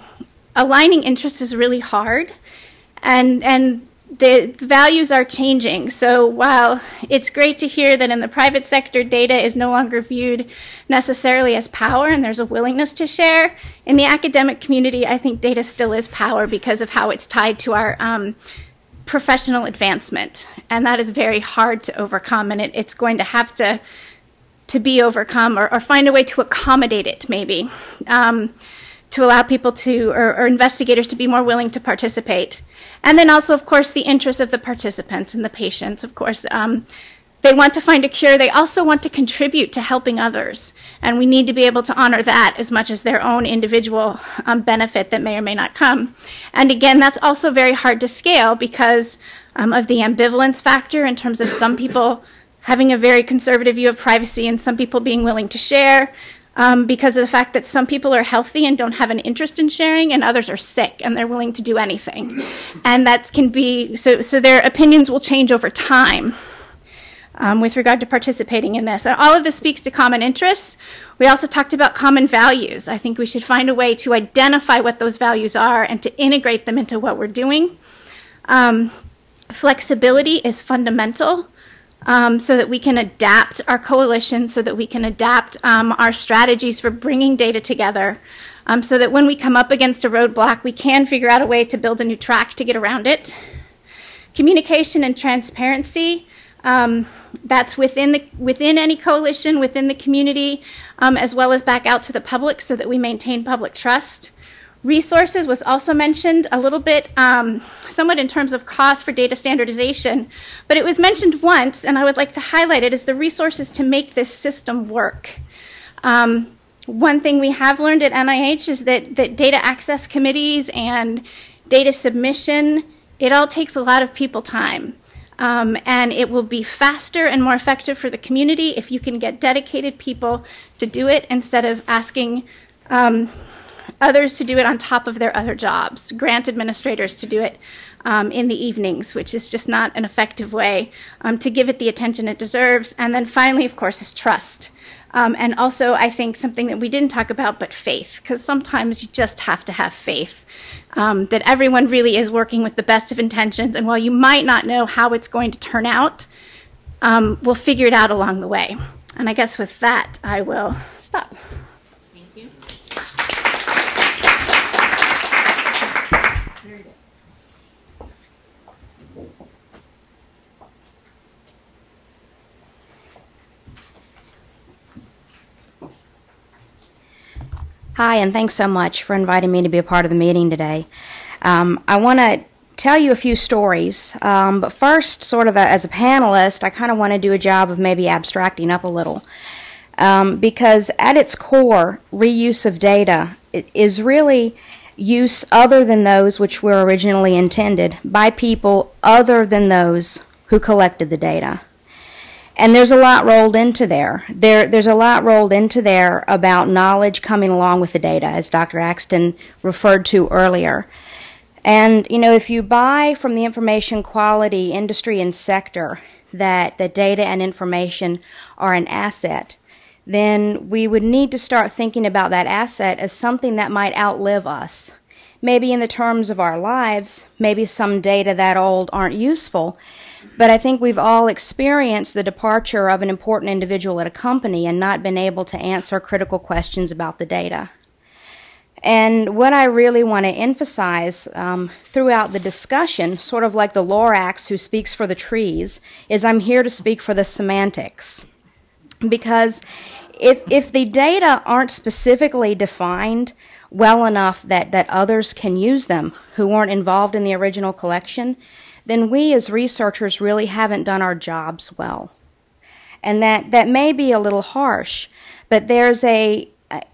aligning interests is really hard. And, and the values are changing. So while it's great to hear that in the private sector, data is no longer viewed necessarily as power and there's a willingness to share, in the academic community, I think data still is power because of how it's tied to our um, professional advancement. And that is very hard to overcome, and it, it's going to have to, to be overcome or, or, find a way to accommodate it, maybe. Um, to allow people to, or, or, investigators to be more willing to participate. And then also, of course, the interests of the participants and the patients, of course. Um, they want to find a cure. They also want to contribute to helping others. And we need to be able to honor that as much as their own individual um, benefit that may or may not come. And again, that's also very hard to scale because um, of the ambivalence factor in terms of some people having a very conservative view of privacy and some people being willing to share um, because of the fact that some people are healthy and don't have an interest in sharing, and others are sick and they're willing to do anything. And that can be so, so their opinions will change over time. Um, with regard to participating in this. And all of this speaks to common interests. We also talked about common values. I think we should find a way to identify what those values are and to integrate them into what we're doing. Um, flexibility is fundamental um, so that we can adapt our coalition, so that we can adapt um, our strategies for bringing data together, um, so that when we come up against a roadblock, we can figure out a way to build a new track to get around it. Communication and transparency. Um, that's within the within any coalition, within the community, um, as well as back out to the public, so that we maintain public trust. Resources was also mentioned a little bit, um, somewhat in terms of cost for data standardization, but it was mentioned once, and I would like to highlight it as the resources to make this system work. Um, one thing we have learned at NIH is that, that data access committees and data submission, it all takes a lot of people time. Um, and it will be faster and more effective for the community if you can get dedicated people to do it instead of asking um, others to do it on top of their other jobs, grant administrators to do it um, in the evenings, which is just not an effective way um, to give it the attention it deserves. And then finally, of course, is trust. Um, and also, I think something that we didn't talk about, but faith, because sometimes you just have to have faith um, that everyone really is working with the best of intentions. And while you might not know how it's going to turn out, um, we'll figure it out along the way. And I guess with that, I will stop. Hi, and thanks so much for inviting me to be a part of the meeting today. Um, I want to tell you a few stories, um, but first, sort of a, as a panelist, I kind of want to do a job of maybe abstracting up a little. Um, because at its core, reuse of data is really use other than those which were originally intended by people other than those who collected the data. And there's a lot rolled into there. there. There's a lot rolled into there about knowledge coming along with the data, as Dr. Axton referred to earlier. And, you know, if you buy from the information quality industry and sector that, the data and information are an asset, then we would need to start thinking about that asset as something that might outlive us. Maybe in the terms of our lives, maybe some data that old aren't useful, but I think we've all experienced the departure of an important individual at a company and not been able to answer critical questions about the data. And what I really want to emphasize um, throughout the discussion, sort of like the Lorax who speaks for the trees, is I'm here to speak for the semantics. Because if, if the data aren't specifically defined well enough that, that others can use them who weren't involved in the original collection, then we as researchers really haven't done our jobs well. And that, that may be a little harsh, but there's a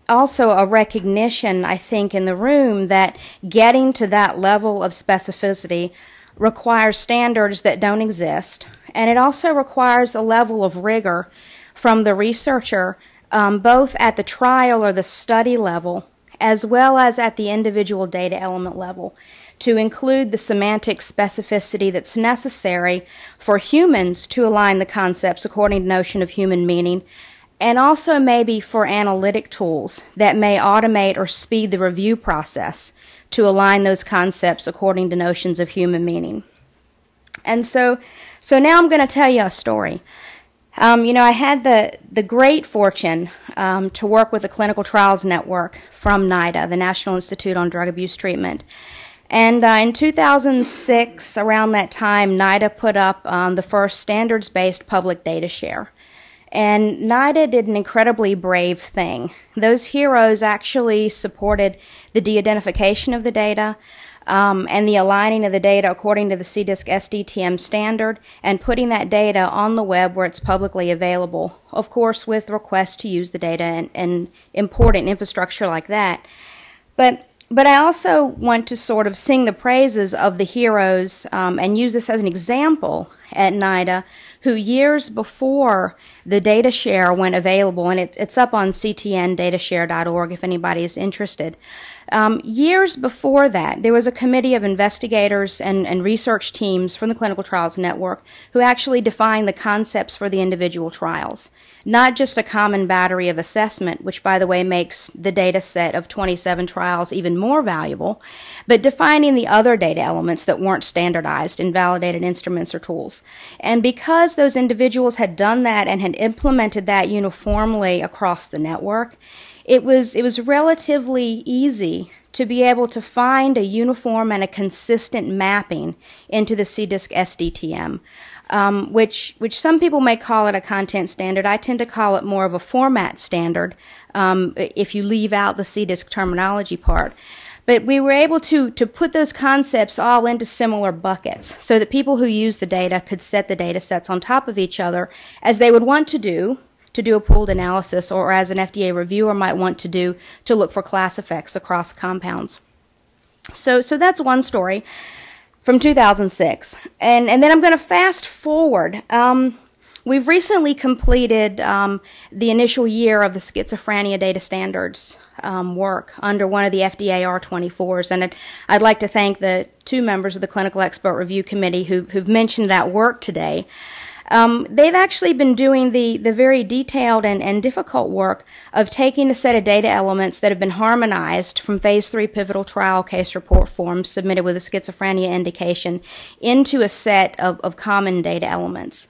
also a recognition, I think, in the room that getting to that level of specificity requires standards that don't exist, and it also requires a level of rigor from the researcher, um, both at the trial or the study level, as well as at the individual data element level to include the semantic specificity that's necessary for humans to align the concepts according to notion of human meaning, and also maybe for analytic tools that may automate or speed the review process to align those concepts according to notions of human meaning. And so, so now I'm going to tell you a story. Um, you know, I had the, the great fortune um, to work with the Clinical Trials Network from NIDA, the National Institute on Drug Abuse Treatment. And uh, in 2006, around that time, NIDA put up um, the first standards based public data share. And NIDA did an incredibly brave thing. Those heroes actually supported the de identification of the data um, and the aligning of the data according to the CDISC SDTM standard and putting that data on the web where it's publicly available, of course, with requests to use the data and, and important infrastructure like that. But but I also want to sort of sing the praises of the heroes um, and use this as an example at NIDA, who years before the data share went available, and it, it's up on ctndatashare.org if anybody is interested. Um, years before that, there was a committee of investigators and, and research teams from the Clinical Trials Network who actually defined the concepts for the individual trials not just a common battery of assessment, which by the way makes the data set of 27 trials even more valuable, but defining the other data elements that weren't standardized in validated instruments or tools. And because those individuals had done that and had implemented that uniformly across the network, it was, it was relatively easy to be able to find a uniform and a consistent mapping into the CDISC SDTM, um, which, which some people may call it a content standard. I tend to call it more of a format standard um, if you leave out the CDISC terminology part. But we were able to, to put those concepts all into similar buckets so that people who use the data could set the data sets on top of each other as they would want to do to do a pooled analysis or as an FDA reviewer might want to do to look for class effects across compounds. So, so that's one story from 2006. And, and then I'm going to fast forward. Um, we've recently completed um, the initial year of the schizophrenia data standards um, work under one of the FDA R24s. And I'd, like to thank the two members of the Clinical Expert Review Committee who, who've mentioned that work today. Um, they've actually been doing the, the very detailed and, and difficult work of taking a set of data elements that have been harmonized from phase three pivotal trial case report forms submitted with a schizophrenia indication into a set of, of common data elements.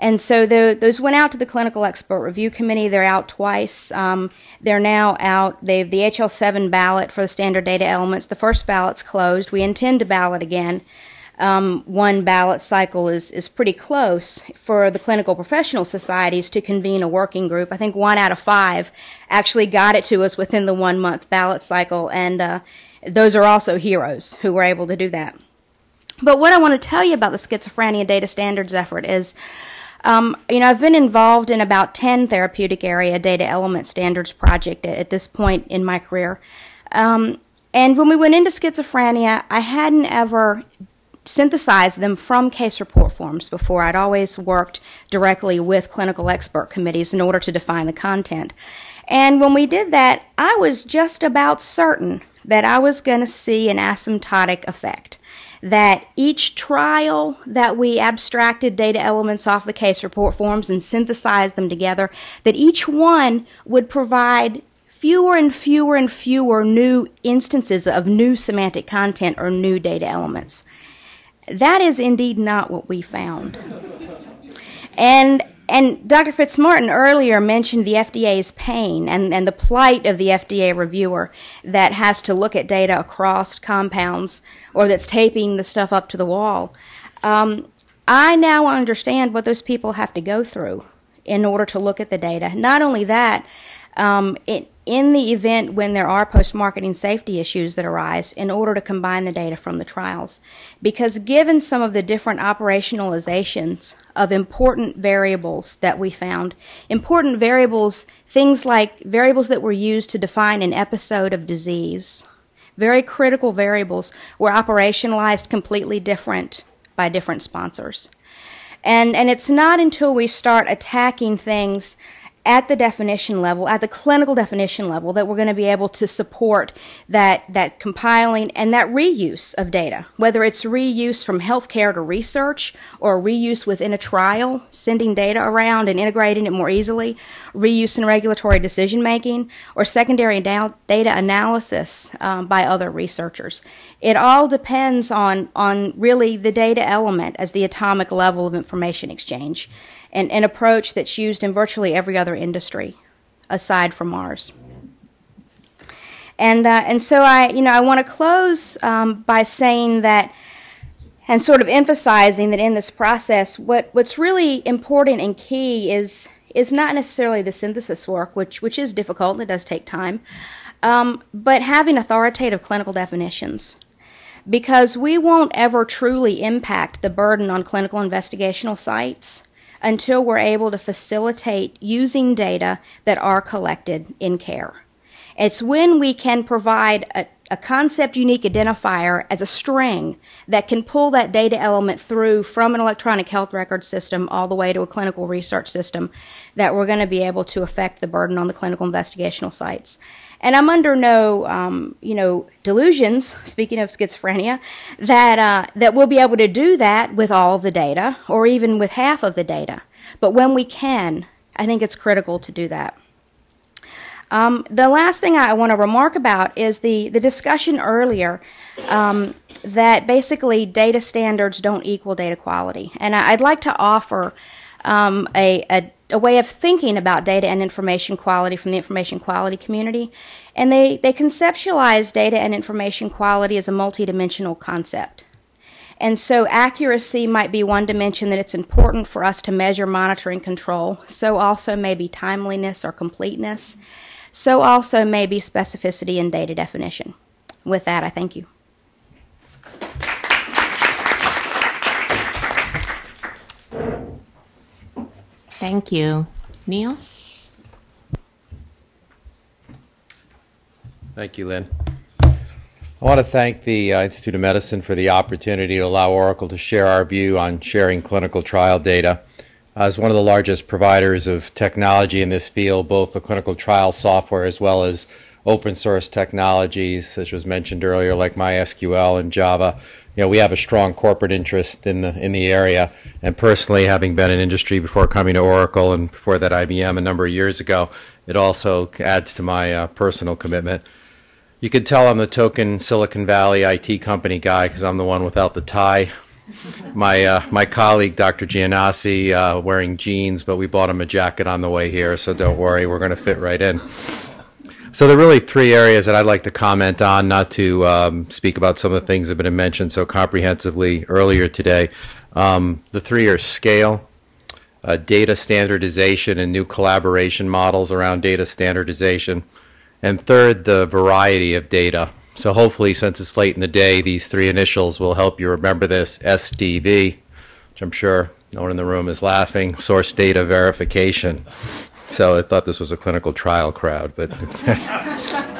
And so the, those went out to the clinical expert review committee. They're out twice. Um, they're now out. They have the HL7 ballot for the standard data elements. The first ballot's closed. We intend to ballot again um, one ballot cycle is, is pretty close for the clinical professional societies to convene a working group. I think one out of five actually got it to us within the one month ballot cycle, and uh, those are also heroes who were able to do that. But what I want to tell you about the schizophrenia data standards effort is. Um, you know, I've been involved in about 10 therapeutic area data element standards project at, at this point in my career. Um, and when we went into schizophrenia, I hadn't ever synthesize them from case report forms before. I'd always worked directly with clinical expert committees in order to define the content. And when we did that, I was just about certain that I was going to see an asymptotic effect. That each trial that we abstracted data elements off the case report forms and synthesized them together, that each one would provide fewer and fewer and fewer new instances of new semantic content or new data elements. That is indeed not what we found. And and Dr. Fitzmartin earlier mentioned the FDA's pain and, and the plight of the FDA reviewer that has to look at data across compounds or that's taping the stuff up to the wall. Um, I now understand what those people have to go through in order to look at the data. Not only that, um, it, in the event when there are post marketing safety issues that arise in order to combine the data from the trials. Because given some of the different operationalizations of important variables that we found, important variables, things like variables that were used to define an episode of disease, very critical variables were operationalized completely different by different sponsors. And, and it's not until we start attacking things at the definition level, at the clinical definition level, that we're going to be able to support that, that compiling and that reuse of data, whether it's reuse from healthcare to research or reuse within a trial, sending data around and integrating it more easily, reuse in regulatory decision making, or secondary data analysis um, by other researchers. It all depends on, on really the data element as the atomic level of information exchange an, an approach that's used in virtually every other industry aside from ours. And, uh, and so I, you know, I want to close um, by saying that and sort of emphasizing that in this process, what, what's really important and key is, is not necessarily the synthesis work, which, which is difficult and it does take time, um, but having authoritative clinical definitions. Because we won't ever truly impact the burden on clinical investigational sites until we're able to facilitate using data that are collected in care. It's when we can provide a, a, concept unique identifier as a string that can pull that data element through from an electronic health record system all the way to a clinical research system that we're going to be able to affect the burden on the clinical investigational sites. And I'm under no, um, you know, delusions. Speaking of schizophrenia, that uh, that we'll be able to do that with all of the data, or even with half of the data. But when we can, I think it's critical to do that. Um, the last thing I want to remark about is the, the discussion earlier um, that basically data standards don't equal data quality. And I'd like to offer um, a, a a way of thinking about data and information quality from the information quality community. And they, they conceptualize data and information quality as a multidimensional concept. And so accuracy might be one dimension that it's important for us to measure, monitor, and control. So also maybe timeliness or completeness. So also maybe specificity and data definition. With that, I thank you. Thank you. Neil? Thank you, Lynn. I want to thank the uh, Institute of Medicine for the opportunity to allow Oracle to share our view on sharing clinical trial data. As one of the largest providers of technology in this field, both the clinical trial software as well as open source technologies, such as mentioned earlier, like MySQL and Java, you know, we have a strong corporate interest in the in the area. And personally, having been in industry before coming to Oracle and before that IBM a number of years ago, it also adds to my uh, personal commitment. You can tell I'm the token Silicon Valley IT company guy because I'm the one without the tie. my uh, my colleague Dr. Giannossi uh, wearing jeans, but we bought him a jacket on the way here, so don't worry, we're going to fit right in. So there are really three areas that I'd like to comment on, not to um, speak about some of the things that have been mentioned so comprehensively earlier today. Um, the three are scale, uh, data standardization, and new collaboration models around data standardization. And third, the variety of data. So hopefully, since it's late in the day, these three initials will help you remember this SDV, which I'm sure no one in the room is laughing, source data verification. So I thought this was a clinical trial crowd, but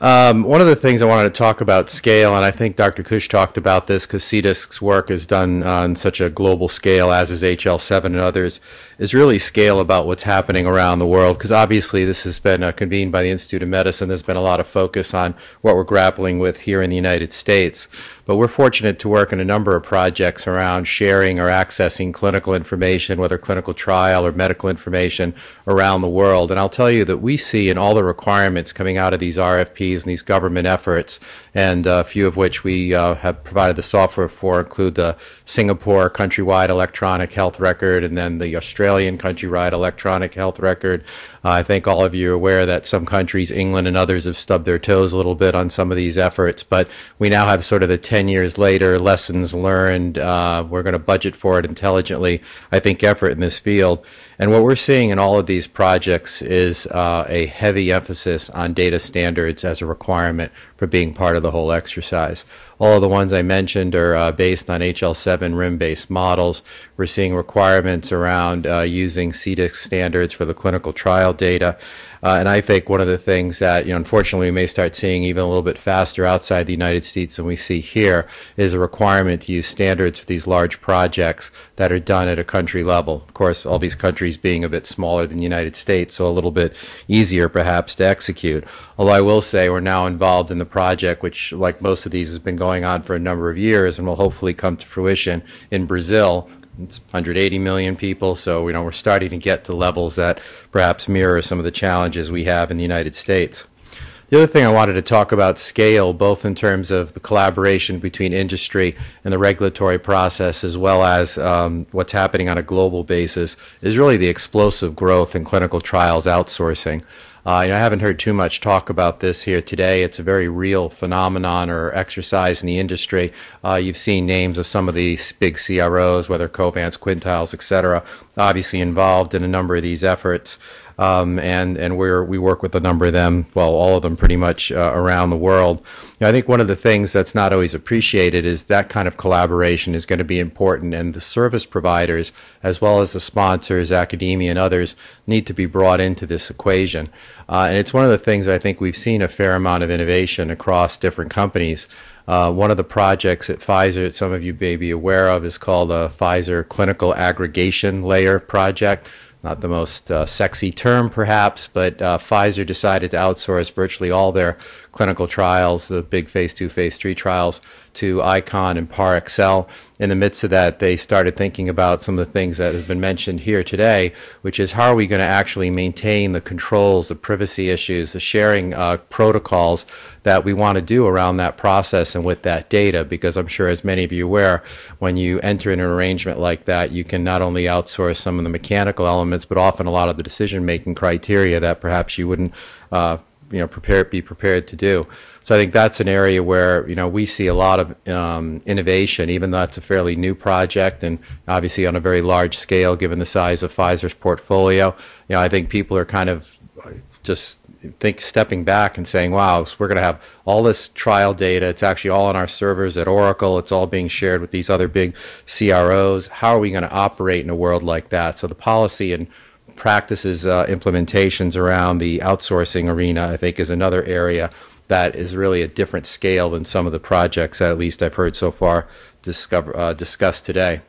Um, one of the things I wanted to talk about scale, and I think Dr. Kush talked about this because CDISC's work is done on such a global scale, as is HL7 and others, is really scale about what's happening around the world. Because obviously, this has been uh, convened by the Institute of Medicine. There's been a lot of focus on what we're grappling with here in the United States. But we're fortunate to work in a number of projects around sharing or accessing clinical information, whether clinical trial or medical information around the world. And I'll tell you that we see in all the requirements coming out of these RFPs and these government efforts, and a few of which we uh, have provided the software for, include the Singapore countrywide electronic health record and then the Australian countrywide electronic health record. Uh, I think all of you are aware that some countries, England and others, have stubbed their toes a little bit on some of these efforts, but we now have sort of the 10 years later lessons learned. Uh, we're going to budget for it intelligently, I think, effort in this field. And what we're seeing in all of these projects is uh, a heavy emphasis on data standards as a requirement for being part of the whole exercise. All of the ones I mentioned are uh, based on HL7 RIM-based models. We're seeing requirements around uh, using CDISC standards for the clinical trial data. Uh, and I think one of the things that, you know, unfortunately we may start seeing even a little bit faster outside the United States than we see here is a requirement to use standards for these large projects that are done at a country level. Of course, all these countries being a bit smaller than the United States, so a little bit easier perhaps to execute. Although I will say we're now involved in the project, which, like most of these, has been going on for a number of years and will hopefully come to fruition in Brazil it's 180 million people, so you know we're starting to get to levels that perhaps mirror some of the challenges we have in the United States. The other thing I wanted to talk about scale, both in terms of the collaboration between industry and the regulatory process, as well as um, what's happening on a global basis, is really the explosive growth in clinical trials outsourcing. Uh, I haven't heard too much talk about this here today. It's a very real phenomenon or exercise in the industry. Uh, you've seen names of some of these big CROs, whether Covance, Quintiles, et cetera, obviously involved in a number of these efforts. Um, and and we we work with a number of them, well, all of them pretty much uh, around the world. You know, I think one of the things that's not always appreciated is that kind of collaboration is going to be important, and the service providers, as well as the sponsors, academia, and others, need to be brought into this equation. Uh, and it's one of the things I think we've seen a fair amount of innovation across different companies. Uh, one of the projects at Pfizer that some of you may be aware of is called a Pfizer Clinical Aggregation Layer Project. Not the most uh, sexy term, perhaps, but uh, Pfizer decided to outsource virtually all their clinical trials, the big phase two, phase three trials, to Icon and Parexel. In the midst of that, they started thinking about some of the things that have been mentioned here today, which is how are we going to actually maintain the controls, the privacy issues, the sharing uh, protocols that we want to do around that process and with that data. Because I'm sure, as many of you are aware, when you enter in an arrangement like that, you can not only outsource some of the mechanical elements, but often a lot of the decision making criteria that perhaps you wouldn't. Uh, you know, prepare, be prepared to do. So I think that's an area where you know we see a lot of um, innovation, even though it's a fairly new project and obviously on a very large scale, given the size of Pfizer's portfolio. You know, I think people are kind of just think stepping back and saying, "Wow, so we're going to have all this trial data. It's actually all on our servers at Oracle. It's all being shared with these other big CROs. How are we going to operate in a world like that?" So the policy and practices uh, implementations around the outsourcing arena, I think, is another area that is really a different scale than some of the projects that at least I've heard so far discover, uh, discussed today.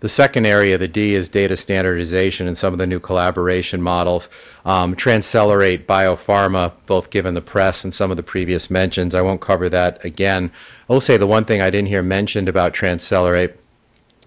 The second area, the D, is data standardization and some of the new collaboration models. Um, Transcelerate Biopharma, both given the press and some of the previous mentions. I won't cover that again. I will say the one thing I didn't hear mentioned about Transcelerate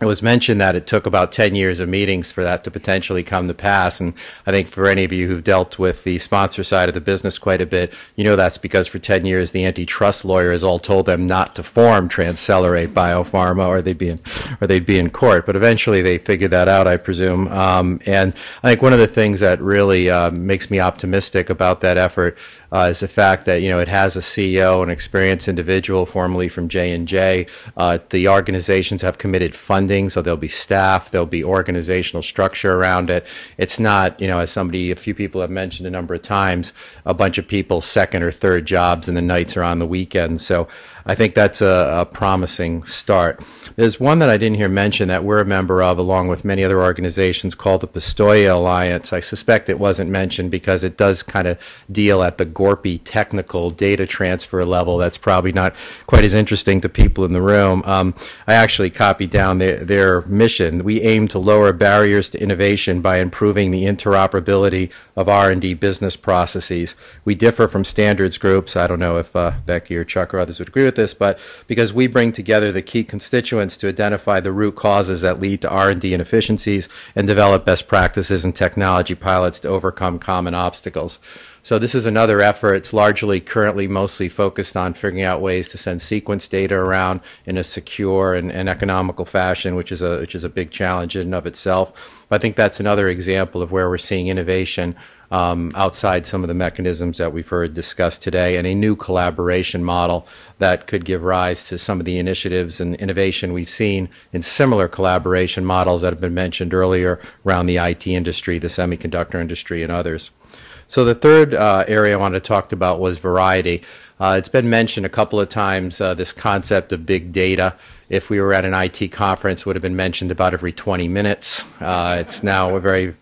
it was mentioned that it took about 10 years of meetings for that to potentially come to pass. And I think for any of you who've dealt with the sponsor side of the business quite a bit, you know that's because for 10 years the antitrust lawyers all told them not to form Transcelerate Biopharma or they'd be in, or they'd be in court. But eventually they figured that out, I presume. Um, and I think one of the things that really uh, makes me optimistic about that effort uh, is the fact that you know it has a CEO, an experienced individual, formerly from J and J. Uh, the organizations have committed funding, so there'll be staff, there'll be organizational structure around it. It's not you know as somebody, a few people have mentioned a number of times, a bunch of people second or third jobs, and the nights are on the weekends. So I think that's a, a, promising start. There's one that I didn't hear mentioned that we're a member of, along with many other organizations, called the Pistoia Alliance. I suspect it wasn't mentioned because it does kind of deal at the GORPy technical data transfer level. That's probably not quite as interesting to people in the room. Um, I actually copied down their, their mission. We aim to lower barriers to innovation by improving the interoperability of R&D business processes. We differ from standards groups. I don't know if uh, Becky or Chuck or others would agree with this, but because we bring together the key constituents to identify the root causes that lead to R&D inefficiencies and develop best practices and technology pilots to overcome common obstacles. So this is another effort. It's largely currently mostly focused on figuring out ways to send sequence data around in a secure and, and economical fashion, which is a which is a big challenge in and of itself. But I think that's another example of where we're seeing innovation um, outside some of the mechanisms that we've heard discussed today, and a new collaboration model that could give rise to some of the initiatives and innovation we've seen in similar collaboration models that have been mentioned earlier around the IT industry, the semiconductor industry, and others. So the third uh, area I wanted to talk about was variety. Uh, it's been mentioned a couple of times, uh, this concept of big data. If we were at an IT conference, would have been mentioned about every 20 minutes. Uh, it's now a very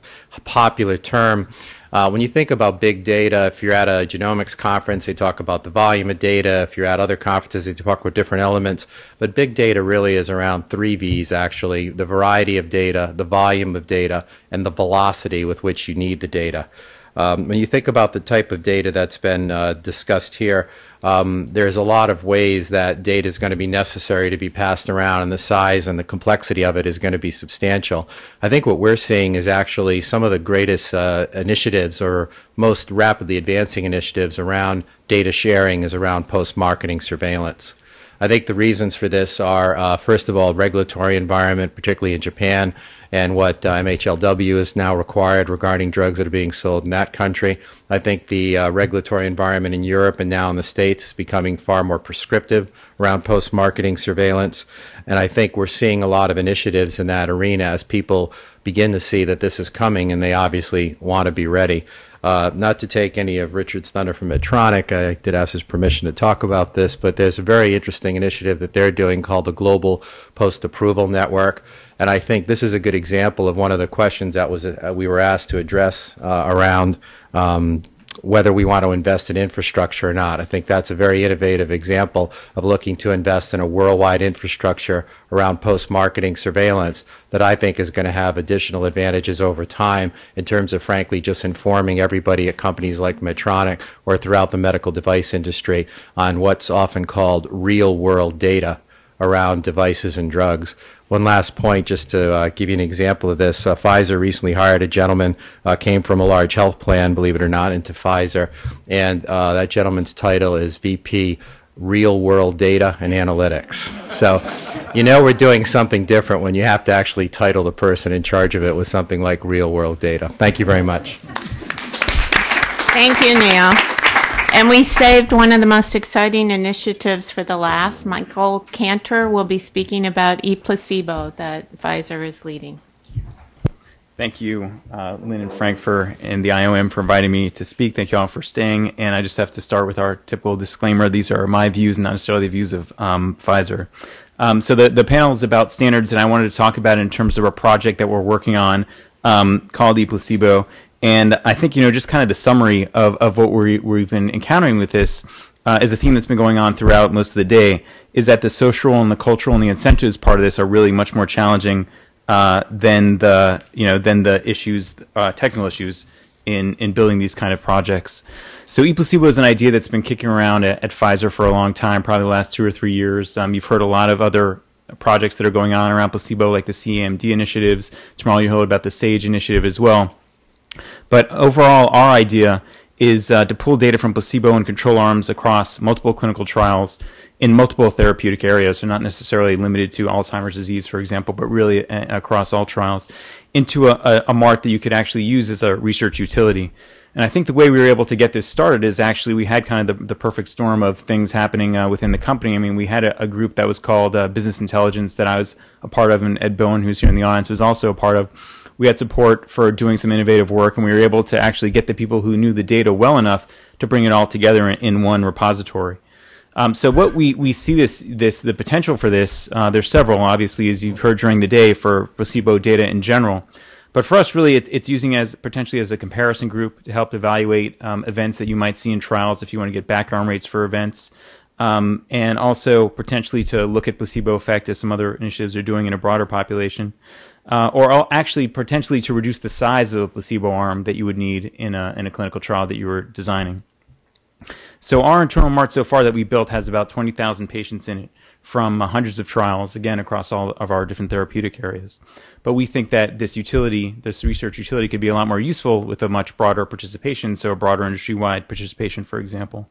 popular term. Uh, when you think about big data, if you're at a genomics conference, they talk about the volume of data. If you're at other conferences, they talk about different elements. But big data really is around three V's actually the variety of data, the volume of data, and the velocity with which you need the data. Um, when you think about the type of data that's been uh, discussed here, um, there's a lot of ways that data is going to be necessary to be passed around, and the size and the complexity of it is going to be substantial. I think what we're seeing is actually some of the greatest uh, initiatives or most rapidly advancing initiatives around data sharing is around post marketing surveillance. I think the reasons for this are, uh, first of all, regulatory environment, particularly in Japan, and what uh, MHLW is now required regarding drugs that are being sold in that country. I think the uh, regulatory environment in Europe and now in the States is becoming far more prescriptive around post marketing surveillance. And I think we're seeing a lot of initiatives in that arena as people begin to see that this is coming and they obviously want to be ready. Uh, not to take any of Richard's thunder from Medtronic, I did ask his permission to talk about this, but there's a very interesting initiative that they're doing called the Global Post Approval Network. And I think this is a good example of one of the questions that was uh, we were asked to address uh, around um, whether we want to invest in infrastructure or not. I think that's a very innovative example of looking to invest in a worldwide infrastructure around post-marketing surveillance that I think is going to have additional advantages over time in terms of, frankly, just informing everybody at companies like Medtronic or throughout the medical device industry on what's often called real-world data around devices and drugs. One last point, just to uh, give you an example of this. Uh, Pfizer recently hired a gentleman, uh, came from a large health plan, believe it or not, into Pfizer. And uh, that gentleman's title is VP Real World Data and Analytics. So, you know, we're doing something different when you have to actually title the person in charge of it with something like real world data. Thank you very much. Thank you, Neil. And we saved one of the most exciting initiatives for the last. Michael Cantor will be speaking about e-placebo that Pfizer is leading. Thank you, uh, Lynn and Frank, for and the IOM for inviting me to speak. Thank you all for staying. And I just have to start with our typical disclaimer: these are my views, not necessarily the views of um, Pfizer. Um, so the the panel is about standards, and I wanted to talk about it in terms of a project that we're working on um, called ePlacebo. And I think you know just kind of the summary of of what we we've been encountering with this. Uh, is a theme that's been going on throughout most of the day is that the social and the cultural and the incentives part of this are really much more challenging uh, than the you know than the issues uh, technical issues in in building these kind of projects. So ePlacebo is an idea that's been kicking around at, at, Pfizer for a long time, probably the last two or three years. Um, you've heard a lot of other projects that are going on around placebo, like the CAMD initiatives. Tomorrow you heard about the SAGE initiative as well. But overall, our idea is uh, to pull data from placebo and control arms across multiple clinical trials in multiple therapeutic areas, so not necessarily limited to Alzheimer's disease, for example, but really uh, across all trials, into a, a, a MART that you could actually use as a research utility. And I think the way we were able to get this started is actually we had kind of the, the perfect storm of things happening uh, within the company. I mean, we had a, a group that was called uh, Business Intelligence that I was a part of, and Ed Bowen, who's here in the audience, was also a part of. We had support for doing some innovative work, and we were able to actually get the people who knew the data well enough to bring it all together in, in one repository. Um, so what we, we see this this the potential for this uh, there's several obviously as you've heard during the day for placebo data in general, but for us really it's, it's using as potentially as a comparison group to help evaluate um, events that you might see in trials if you want to get background rates for events, um, and also potentially to look at placebo effect as some other initiatives are doing in a broader population, uh, or actually potentially to reduce the size of a placebo arm that you would need in a in a clinical trial that you were designing. So our internal MART so far that we built has about 20,000 patients in it from hundreds of trials, again, across all of our different therapeutic areas. But we think that this utility, this research utility could be a lot more useful with a much broader participation, so a broader industry-wide participation, for example.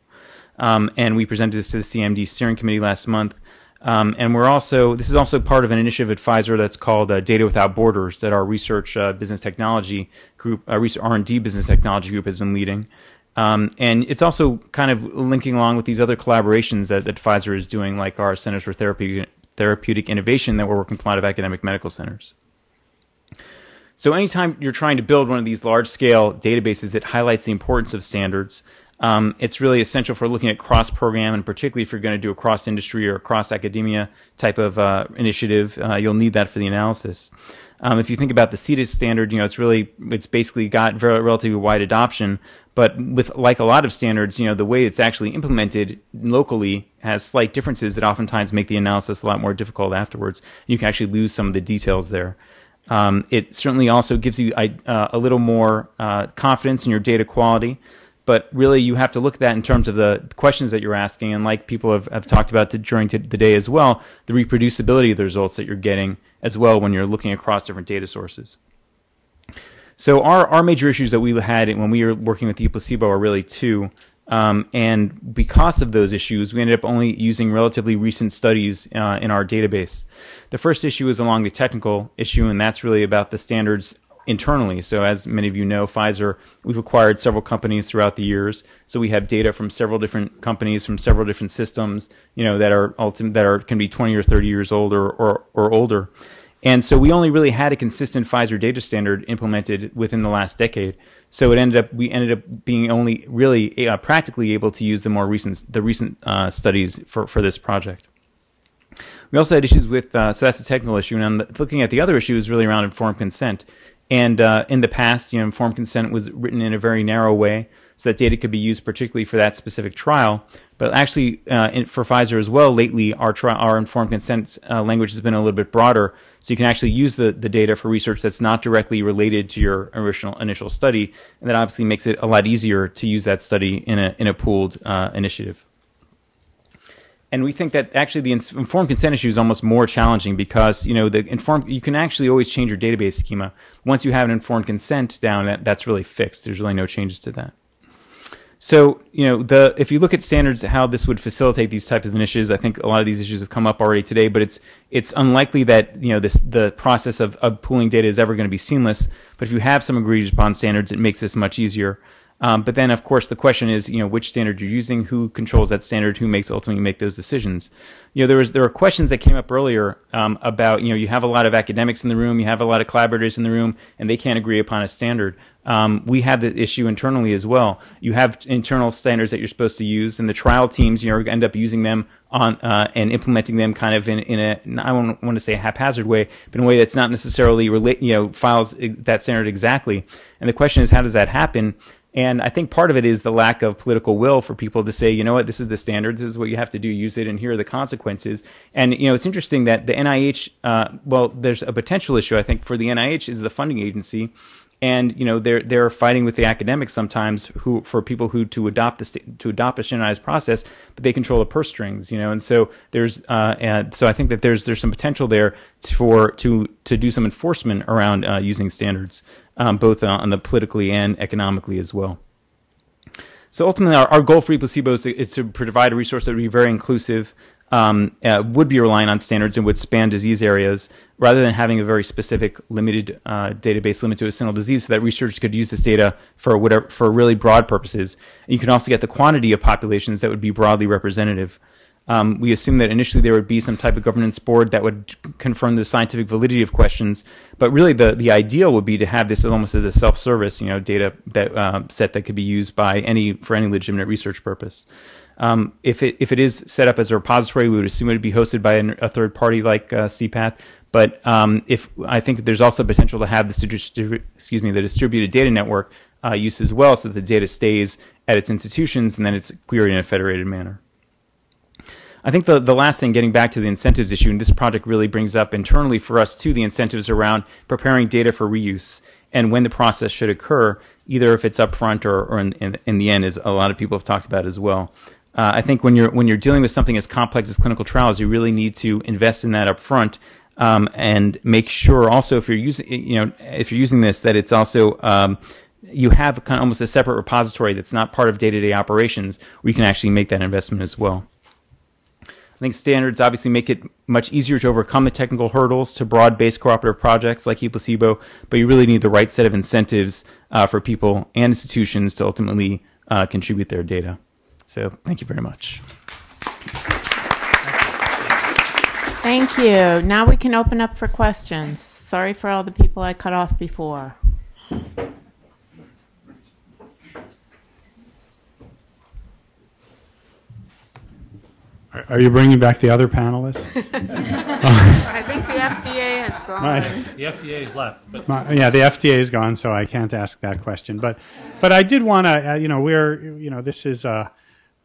Um, and we presented this to the CMD steering committee last month. Um, and we're also, this is also part of an initiative at Pfizer that's called uh, Data Without Borders that our research uh, business technology group, uh, R&D business technology group has been leading. Um, and it's also kind of linking along with these other collaborations that, that Pfizer is doing, like our Centers for Therapeutic, Therapeutic Innovation that we're working with a lot of academic medical centers. So anytime you're trying to build one of these large-scale databases that highlights the importance of standards, um, it's really essential for looking at cross-program, and particularly if you're going to do a cross-industry or cross-academia type of uh, initiative, uh, you'll need that for the analysis. Um, if you think about the CDISC standard, you know, it's really, it's basically got very, relatively wide adoption, but with like a lot of standards, you know, the way it's actually implemented locally has slight differences that oftentimes make the analysis a lot more difficult afterwards. You can actually lose some of the details there. Um, it certainly also gives you uh, a little more uh, confidence in your data quality but really you have to look at that in terms of the questions that you're asking. And like people have, have talked about during the day as well the reproducibility of the results that you're getting as well when you're looking across different data sources. So our, our major issues that we had when we were working with the placebo are really two. Um, and because of those issues, we ended up only using relatively recent studies uh, in our database. The first issue is along the technical issue, and that's really about the standards internally. So, as many of you know, Pfizer, we've acquired several companies throughout the years. So we have data from several different companies from several different systems, you know, that are ultimate, that are can be 20 or 30 years old or, or, or older. And so we only really had a consistent Pfizer data standard implemented within the last decade. So it ended up we ended up being only really uh, practically able to use the more recent the recent uh, studies for for this project. We also had issues with uh, so that's a technical issue, and looking at the other issue is really around informed consent. And uh, in the past, you know, informed consent was written in a very narrow way. so that data could be used particularly for that specific trial. But actually, uh, in, for Pfizer as well, lately our tri- our informed consent uh, language has been a little bit broader, so you can actually use the, the data for research that's not directly related to your original initial study, and that obviously makes it a lot easier to use that study in a in a pooled uh, initiative. And we think that actually the informed consent issue is almost more challenging because you know the informed you can actually always change your database schema once you have an informed consent down. That, that's really fixed. There's really no changes to that. So you know the if you look at standards, how this would facilitate these types of initiatives, I think a lot of these issues have come up already today. But it's it's unlikely that you know this the process of, of pooling data is ever going to be seamless. But if you have some agreed upon standards, it makes this much easier. Um, but then, of course, the question is, you know, which standard you're using, who controls that standard, who makes ultimately make those decisions. You know, there was there were questions that came up earlier um, about, you know, you have a lot of academics in the room, you have a lot of collaborators in the room, and they can't agree upon a standard. Um, we have the issue internally as well. You have internal standards that you're supposed to use, and the trial teams, you know, end up using them on uh, and implementing them kind of in, in a I don't want to say a haphazard way, but in a way that's not necessarily relate, you know, files that standard exactly. And the question is, how does that happen? And I think part of it is the lack of political will for people to say, you know what, this is the standard, this is what you have to do, use it, and here are the consequences. And you know, it's interesting that the NIH, uh, well, there's a potential issue I think for the NIH is the funding agency, and you know they're they're fighting with the academics sometimes who for people who to adopt the to adopt a standardized process, but they control the purse strings, you know, and so there's uh, and so I think that there's there's some potential there for to to do some enforcement around uh, using standards, um, both on the politically and economically as well. So ultimately, our, our goal for ePlacebo is to, is to provide a resource that would be very inclusive, um, uh, would be relying on standards and would span disease areas rather than having a very specific limited uh, database limited to a single disease so that researchers could use this data for whatever for really broad purposes. And you can also get the quantity of populations that would be broadly representative. Um, we assume that initially there would be some type of governance board that would confirm the scientific validity of questions, but really the, the ideal would be to have this almost as a self-service, you know, data that uh, set that could be used by any for any legitimate research purpose. Um, if it if it is set up as a repository, we would assume it would be hosted by an, a third party like uh, CPATH. But um, if I think there's also potential to have this excuse me the distributed data network uh, use as well, so that the data stays at its institutions and then it's queried in a federated manner. I think the, the last thing, getting back to the incentives issue, and this project really brings up internally for us too the incentives around preparing data for reuse and when the process should occur, either if it's upfront or, or in, in, in the end, as a lot of people have talked about as well. Uh, I think when you're when you're dealing with something as complex as clinical trials, you really need to invest in that upfront um, and make sure also if you're using you know if you're using this that it's also um, you have kind of almost a separate repository that's not part of day-to-day operations where you can actually make that investment as well. I think standards obviously make it much easier to overcome the technical hurdles to broad-based cooperative projects like ePlacebo, but you really need the right set of incentives uh, for people and institutions to ultimately uh, contribute their data. So thank you very much. Thank you. Now we can open up for questions. Sorry for all the people I cut off before. Are you bringing back the other panelists? I think the FDA has gone. My- The FDA is left, but My- Yeah, the FDA is gone, so I can't ask that question. But, but I did want to, you know, we're, you know, this is a,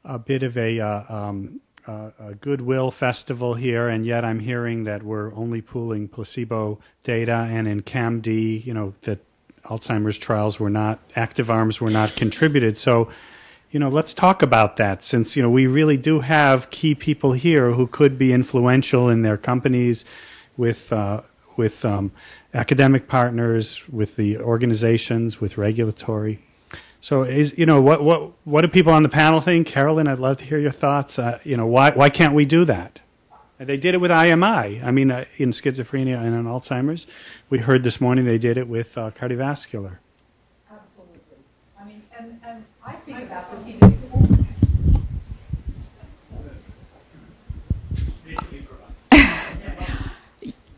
a bit of a, uh, um, uh, a goodwill festival here, and yet I'm hearing that we're only pooling placebo data, and in CAMD, you know, that Alzheimer's trials were not, active arms were not contributed. So, you know, let's talk about that since, you know, we really do have key people here who could be influential in their companies with, uh, with um, academic partners, with the organizations, with regulatory. So, is you know what what what do people on the panel think? Carolyn, I'd love to hear your thoughts. Uh, you know, why why can't we do that? They did it with IMI. I mean, uh, in schizophrenia and in Alzheimer's, we heard this morning they did it with uh, cardiovascular. Absolutely. I mean, and, and I think about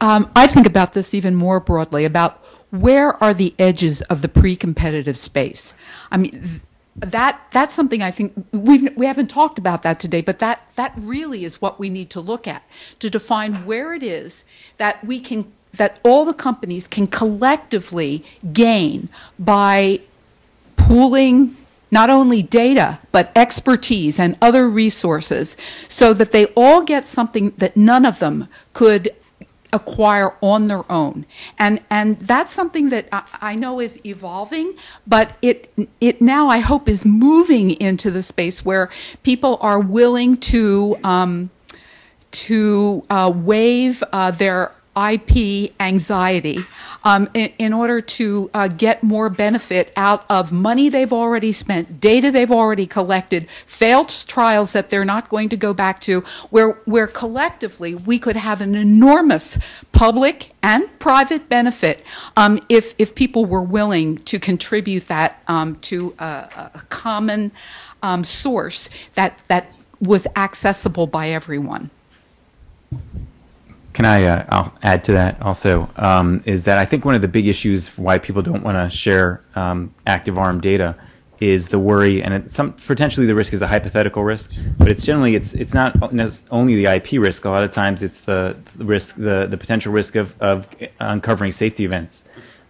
Um, I think about this even more broadly about where are the edges of the pre-competitive space. I mean, that that's something I think we've we haven't talked about that today, but that that really is what we need to look at to define where it is that we can that all the companies can collectively gain by pooling not only data, but expertise and other resources so that they all get something that none of them could acquire on their own. And, and that's something that I, I know is evolving, but it, it now, I hope, is moving into the space where people are willing to, um, to uh, waive uh, their IP anxiety um, in, in, order to uh, get more benefit out of money they've already spent, data they've already collected, failed trials that they're not going to go back to, where, where collectively we could have an enormous public and private benefit um, if, if people were willing to contribute that um, to a, a common um, source that, that was accessible by everyone. Can I? Uh, I'll add to that also. Um, is that I think one of the big issues why people don't want to share um, active ARM data is the worry, and it, some potentially the risk is a hypothetical risk, but it's generally it's it's not only the IP risk. A lot of times it's the, risk, the the potential risk of of uncovering safety events.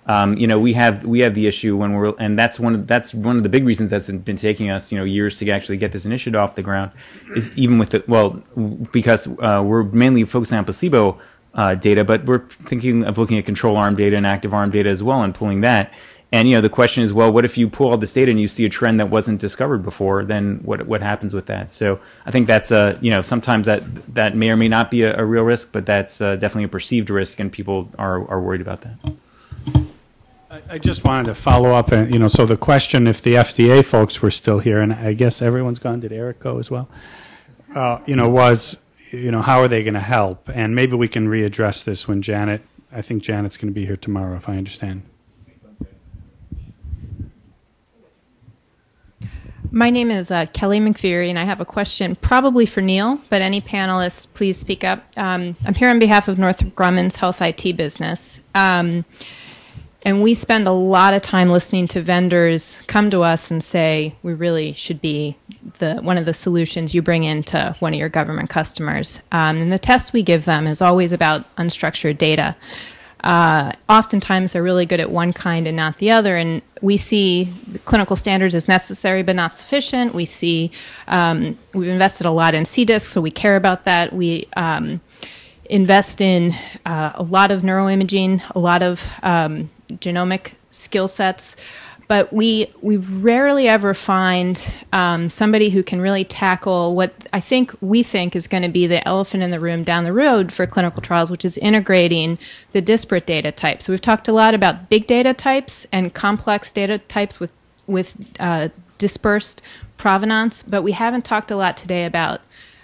Um, you know, we have we have the issue when we're, and that's one of, that's one of the big reasons that's been taking us, you know, years to actually get this initiative off the ground. Is even with the well, because uh, we're mainly focusing on placebo uh, data, but we're thinking of looking at control arm data and active arm data as well, and pulling that. And you know, the question is, well, what if you pull all this data and you see a trend that wasn't discovered before? Then what what happens with that? So I think that's a you know sometimes that that may or may not be a, a real risk, but that's uh, definitely a perceived risk, and people are are worried about that. I just wanted to follow up, and you know, so the question, if the FDA folks were still here, and I guess everyone's gone. Did Eric go as well? Uh, you know, was you know, how are they going to help? And maybe we can readdress this when Janet. I think Janet's going to be here tomorrow, if I understand. My name is uh, Kelly McPherry, and I have a question probably for Neil, but any panelists, please speak up. Um, I'm here on behalf of Northrop Grumman's Health IT business. Um, and we spend a lot of time listening to vendors come to us and say, we really should be the one of the solutions you bring into one of your government customers. Um, and the test we give them is always about unstructured data. Uh, oftentimes they're really good at one kind and not the other. And we see clinical standards as necessary but not sufficient. We see um, we've invested a lot in CDISC, so we care about that. We um, invest in uh, a lot of neuroimaging, a lot of um, genomic skill sets, but we we rarely ever find um, somebody who can really tackle what I think we think is going to be the elephant in the room down the road for clinical trials, which is integrating the disparate data types. So we've talked a lot about big data types and complex data types with with uh, dispersed provenance, but we haven't talked a lot today about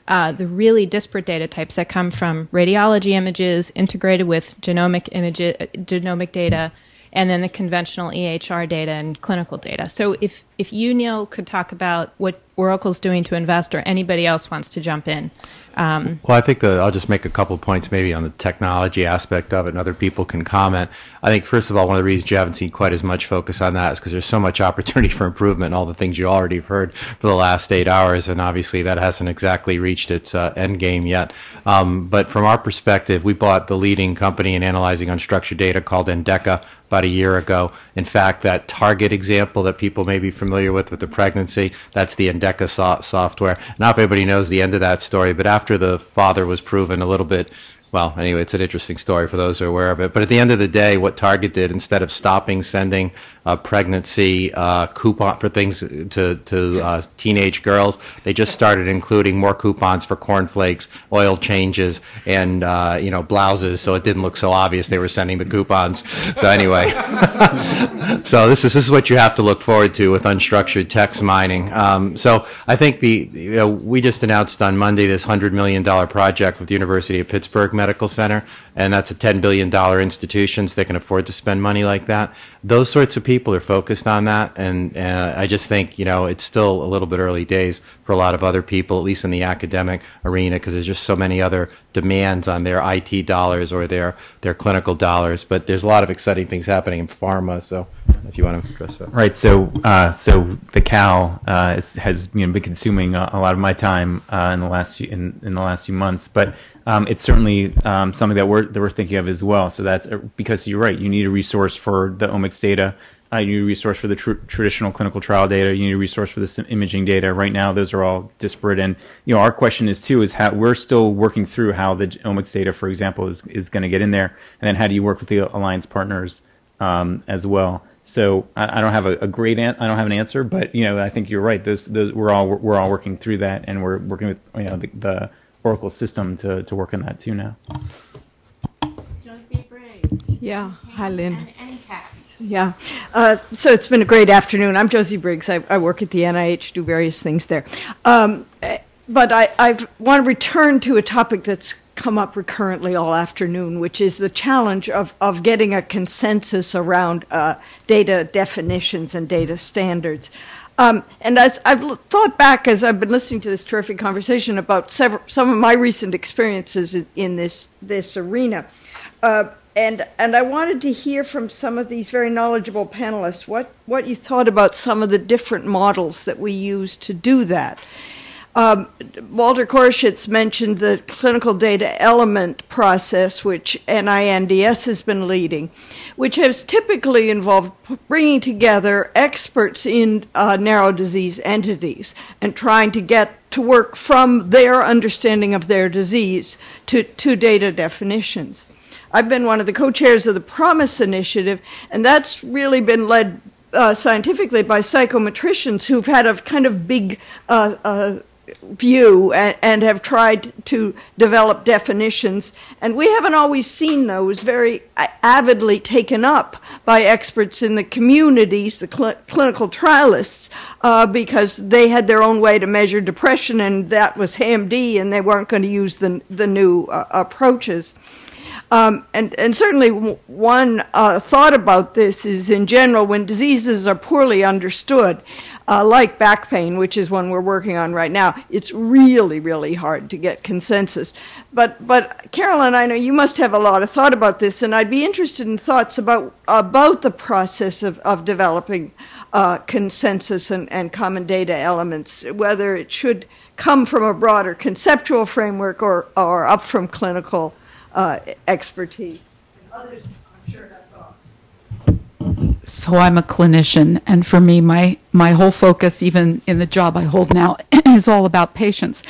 uh, the really disparate data types that come from radiology images integrated with genomic images, genomic data and then the conventional EHR data and clinical data. So if if you Neil could talk about what Oracle's doing to invest, or anybody else wants to jump in. Um, well, I think the, I'll just make a couple points maybe on the technology aspect of it, and other people can comment. I think first of all, one of the reasons you haven't seen quite as much focus on that is because there's so much opportunity for improvement and all the things you already have heard for the last eight hours, and obviously that hasn't exactly reached its uh, end game yet. Um, but from our perspective, we bought the leading company in analyzing unstructured data called Endeca about a year ago. In fact, that target example that people may be familiar with with the pregnancy, that's the Endeca so- software. Not everybody knows the end of that story, but after the father was proven a little bit well, anyway, it's an interesting story for those who are aware of it. But at the end of the day, what Target did, instead of stopping sending uh, pregnancy uh, coupon for things to to uh, teenage girls, they just started including more coupons for cornflakes, oil changes, and uh, you know blouses, so it didn't look so obvious they were sending the coupons. So anyway, so this is this is what you have to look forward to with unstructured text mining. Um, so I think the you know, we just announced on Monday this hundred million dollar project with the University of Pittsburgh Medical Center, and that's a $10 billion institution, so they can afford to spend money like that. Those sorts of people are focused on that, and uh, I just think, you know, it's still a little bit early days for a lot of other people, at least in the academic arena, because there's just so many other demands on their IT dollars or their, their clinical dollars. But there's a lot of exciting things happening in pharma, so if you want to address that. Right. So, uh, so the cow uh, is, has you know been consuming a, a lot of my time uh, in the last few in, in the last few months, but um, it's certainly um, something that we're that we're thinking of as well. So that's because you're right. You need a resource for the omics data. Uh, you need a resource for the tr- traditional clinical trial data. You need a resource for the sim- imaging data. Right now, those are all disparate. And you know, our question is too is how we're still working through how the omics data, for example, is is going to get in there, and then how do you work with the alliance partners um, as well. So I, I don't have a, a great an- I don't have an answer, but you know I think you're right. Those those we're all we're all working through that, and we're working with you know the, the Oracle system to to work on that too now. Josie Briggs. Yeah. Hi, Lynn. And NCAPS. Yeah. Uh, so it's been a great afternoon. I'm Josie Briggs. I, I work at the NIH, do various things there. Um, but I, I want to return to a topic that's come up recurrently all afternoon, which is the challenge of, of getting a consensus around uh, data definitions and data standards. Um, and as I've thought back as I've been listening to this terrific conversation about several, some of my recent experiences in, in this, this arena, uh, and, and I wanted to hear from some of these very knowledgeable panelists what, what you thought about some of the different models that we use to do that. Um, Walter Koroshetz mentioned the clinical data element process, which NINDS has been leading, which has typically involved bringing together experts in uh, narrow disease entities and trying to get to work from their understanding of their disease to, to data definitions. I've been one of the co chairs of the PROMIS initiative, and that's really been led uh, scientifically by psychometricians who've had a kind of big uh, uh, view and, and, have tried to develop definitions. And we haven't always seen those very avidly taken up by experts in the communities, the cl- clinical trialists, uh, because they had their own way to measure depression, and that was HAM-D, and they weren't going to use the, the new uh, approaches. Um, and, and, certainly, one uh, thought about this is in general, when diseases are poorly understood, uh, like back pain, which is one we're working on right now, it's really, really hard to get consensus. But, but Carolyn, I know you must have a lot of thought about this, and I'd be interested in thoughts about, about the process of, of developing uh, consensus and, and common data elements, whether it should come from a broader conceptual framework or, or up from clinical uh, expertise. And Others, I'm sure, have thoughts. So I'm a clinician, and for me, my my whole focus, even in the job I hold now, is all about patients.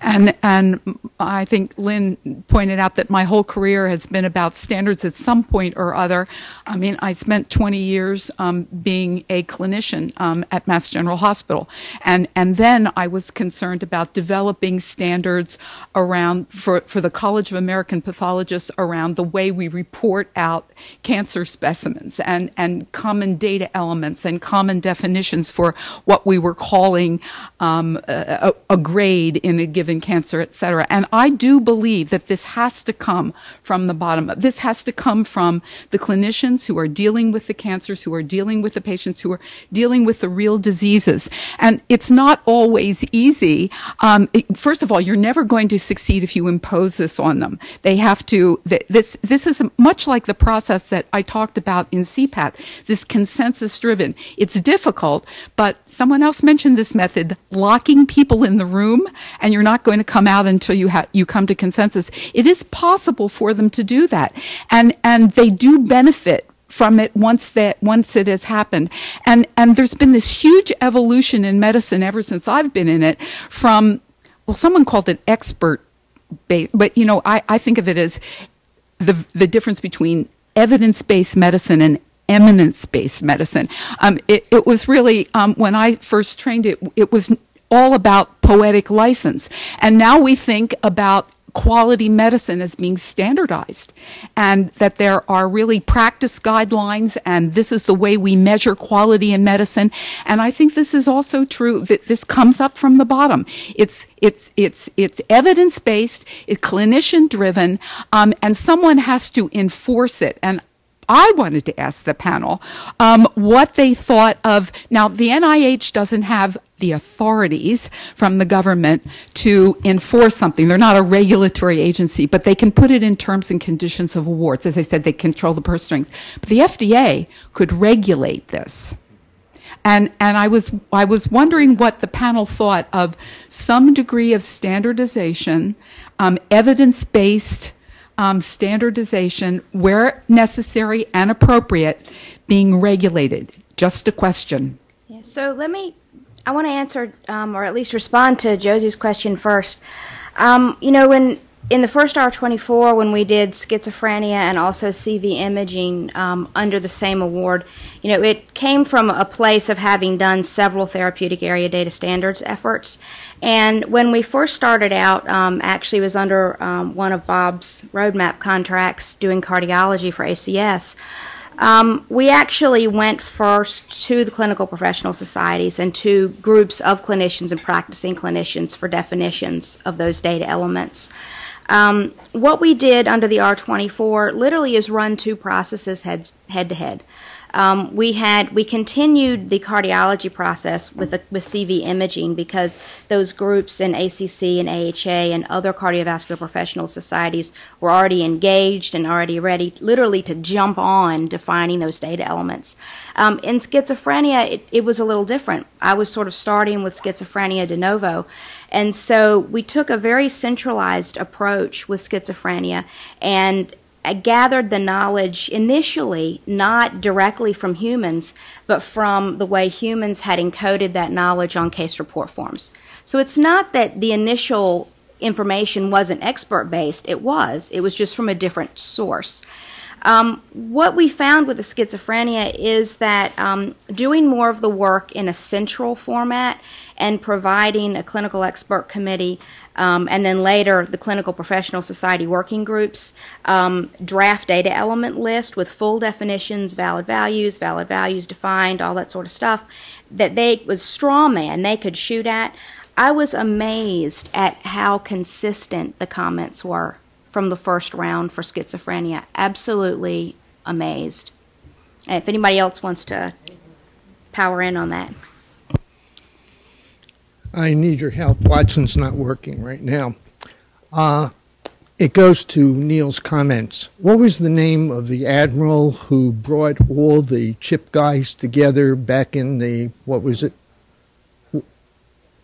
And and I think Lynn pointed out that my whole career has been about standards at some point or other. I mean, I spent 20 years um, being a clinician um, at Mass General Hospital, and and then I was concerned about developing standards around for for the College of American Pathologists around the way we report out cancer specimens and and common data elements and common definitions for what we were calling um, a, a, grade in a given cancer, et cetera. And I do believe that this has to come from the bottom up. This has to come from the clinicians who are dealing with the cancers, who are dealing with the patients, who are dealing with the real diseases. And it's not always easy. Um, it, first of all, you're never going to succeed if you impose this on them. They have to, this, this is much like the process that I talked about in C-Path, this consensus driven. It's difficult, but someone else mentioned this method, locking people in the room, and you're not going to come out until you ha- you come to consensus. It is possible for them to do that, and and they do benefit from it once that once it has happened and and there's been this huge evolution in medicine ever since I've been in it from well someone called it expert based but you know I, I think of it as the the difference between evidence based medicine and eminence based medicine. Um, it, it, was really, um, when I first trained it, it was all about poetic license. And now we think about quality medicine as being standardized and that there are really practice guidelines and this is the way we measure quality in medicine and i think this is also true that this comes up from the bottom it's it's it's it's evidence based it's clinician driven um, and someone has to enforce it and I wanted to ask the panel um, what they thought of. Now, the NIH doesn't have the authorities from the government to enforce something. They're not a regulatory agency, but they can put it in terms and conditions of awards. As I said, they control the purse strings. But the FDA could regulate this. And, and I, was, I was wondering what the panel thought of some degree of standardization, um, evidence based um, standardization, where necessary and appropriate, being regulated. Just a question. Yeah, so let me, I want to answer um, or at least respond to Josie's question first. Um, you know, when in the first R24, when we did schizophrenia and also CV imaging um, under the same award, you know, it came from a place of having done several therapeutic area data standards efforts. And when we first started out, um, actually was under um, one of Bob's roadmap contracts doing cardiology for ACS. Um, we actually went first to the clinical professional societies and to groups of clinicians and practicing clinicians for definitions of those data elements. Um, what we did under the R24 literally is run two processes head, head to head. Um, we had we continued the cardiology process with the, with CV imaging because those groups in ACC and AHA and other cardiovascular professional societies were already engaged and already ready, literally to jump on defining those data elements. Um, in schizophrenia, it, it was a little different. I was sort of starting with schizophrenia de novo. And so we took a very centralized approach with schizophrenia and I gathered the knowledge initially not directly from humans, but from the way humans had encoded that knowledge on case report forms. So it's not that the initial information wasn't expert based, it was. It was just from a different source. Um, what we found with the schizophrenia is that um, doing more of the work in a central format and providing a clinical expert committee um, and then later the clinical professional society working groups um, draft data element list with full definitions, valid values, valid values defined, all that sort of stuff that they was straw man they could shoot at. I was amazed at how consistent the comments were from the first round for schizophrenia. Absolutely amazed. If anybody else wants to power in on that. I need your help. Watson's not working right now. Uh, it goes to Neil's comments. What was the name of the admiral who brought all the chip guys together back in the, what was it?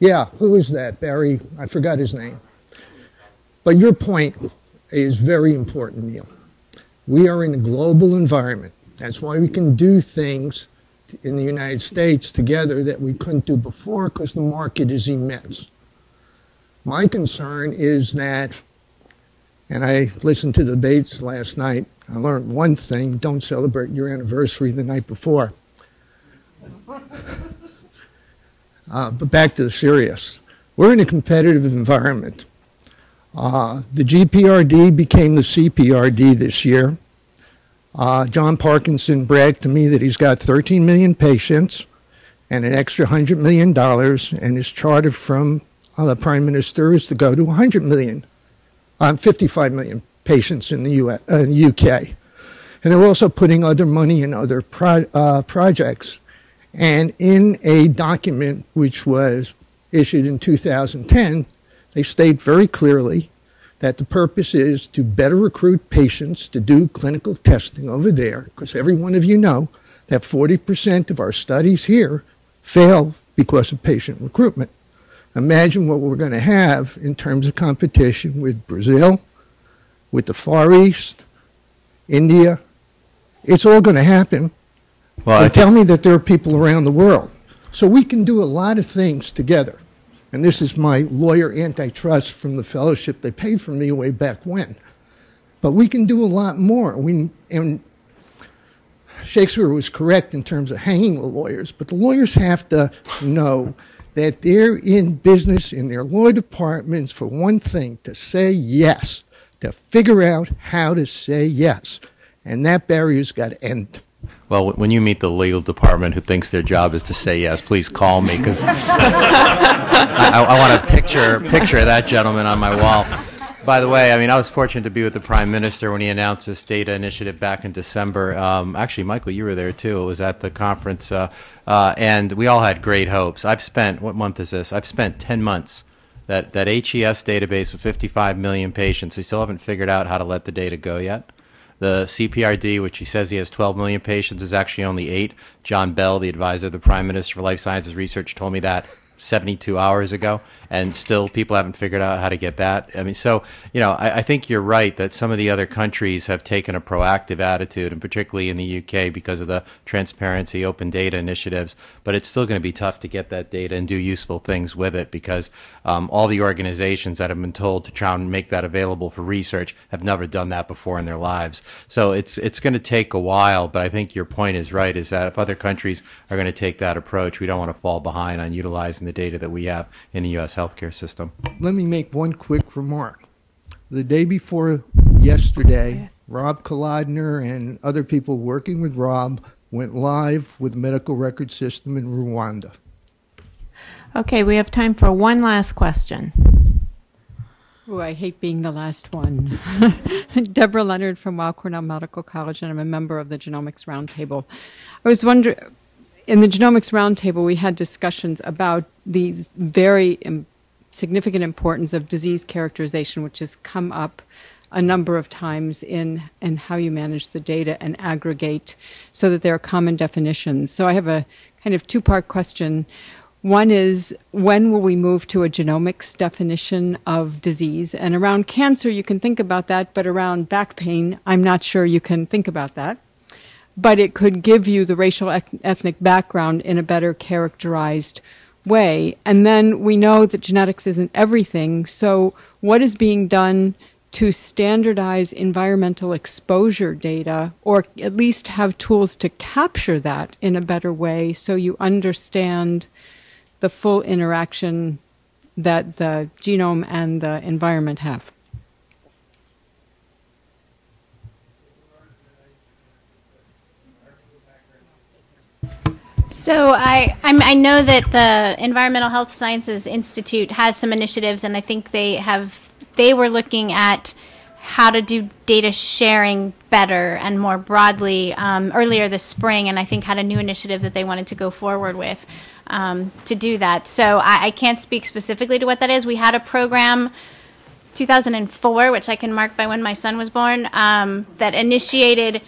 Yeah, who was that, Barry? I forgot his name. But your point is very important, Neil. We are in a global environment. That's why we can do things in the United States together that we couldn't do before because the market is immense. My concern is that, and I listened to the debates last night, I learned one thing don't celebrate your anniversary the night before. Uh, but back to the serious. We're in a competitive environment. Uh, the GPRD became the CPRD this year. Uh, John Parkinson bragged to me that he's got 13 million patients and an extra $100 million, and his charter from uh, the Prime Minister is to go to 100 million, uh, 55 million patients in the, US, uh, UK. And they're also putting other money in other pro- uh, projects. And in a document which was issued in 2010, they state very clearly that the purpose is to better recruit patients to do clinical testing over there, because every one of you know that 40% of our studies here fail because of patient recruitment. Imagine what we're going to have in terms of competition with Brazil, with the Far East, India. It's all going to happen. Well, tell me that there are people around the world. So we can do a lot of things together and this is my lawyer antitrust from the fellowship they paid for me way back when. But we can do a lot more. We, and Shakespeare was correct in terms of hanging the lawyers, but the lawyers have to know that they're in business in their law departments for one thing to say yes, to figure out how to say yes. And that barrier's got to end. Well, when you meet the legal department who thinks their job is to say yes, please call me because I, I want to picture picture of that gentleman on my wall. By the way, I mean, I was fortunate to be with the Prime Minister when he announced this data initiative back in December. Um, actually, Michael, you were there too. It was at the conference, uh, uh, and we all had great hopes. I've spent, what month is this? I've spent 10 months. That, that HES database with 55 million patients, they still haven't figured out how to let the data go yet. The CPRD, which he says he has 12 million patients, is actually only eight. John Bell, the advisor of the Prime Minister for Life Sciences Research, told me that 72 hours ago, and still people haven't figured out how to get that. I mean, so, you know, I, I, think you're right that some of the other countries have taken a proactive attitude, and particularly in the UK because of the transparency, open data initiatives, but it's still going to be tough to get that data and do useful things with it because um, all the organizations that have been told to try and make that available for research have never done that before in their lives. So it's, it's going to take a while, but I think your point is right, is that if other countries are going to take that approach, we don't want to fall behind on utilizing the data that we have in the U.S. healthcare system. Let me make one quick remark. The day before yesterday, Rob Kolodner and other people working with Rob went live with medical record system in Rwanda. Okay, we have time for one last question. Oh, I hate being the last one. Deborah Leonard from Weill Cornell Medical College, and I'm a member of the Genomics Roundtable. I was wondering, in the Genomics Roundtable, we had discussions about the very Im- significant importance of disease characterization, which has come up a number of times in, in how you manage the data and aggregate so that there are common definitions. So I have a kind of two part question. One is when will we move to a genomics definition of disease? And around cancer, you can think about that, but around back pain, I'm not sure you can think about that but it could give you the racial ethnic background in a better characterized way. And then we know that genetics isn't everything. So, what is being done to standardize environmental exposure data, or at least have tools to capture that in a better way so you understand the full interaction that the genome and the environment have? So I I'm, i know that the Environmental Health Sciences Institute has some initiatives, and I think they have they were looking at how to do data sharing better and more broadly um, earlier this spring, and I think had a new initiative that they wanted to go forward with um, to do that. So I, I can't speak specifically to what that is. We had a program. 2004, which I can mark by when my son was born, um, that initiated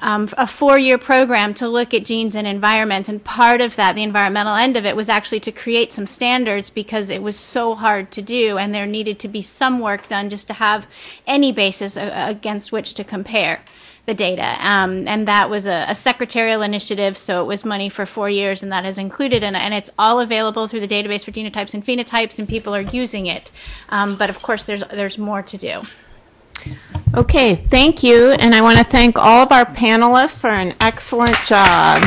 um, a four year program to look at genes and environment. And part of that, the environmental end of it, was actually to create some standards because it was so hard to do and there needed to be some work done just to have any basis against which to compare the data. Um, and that was a, a, secretarial initiative, so it was money for four years, and that is included. And, and it's all available through the database for genotypes and phenotypes, and people are using it. Um, but of course, there's there's more to do. Okay, thank you. And I want to thank all of our panelists for an excellent job.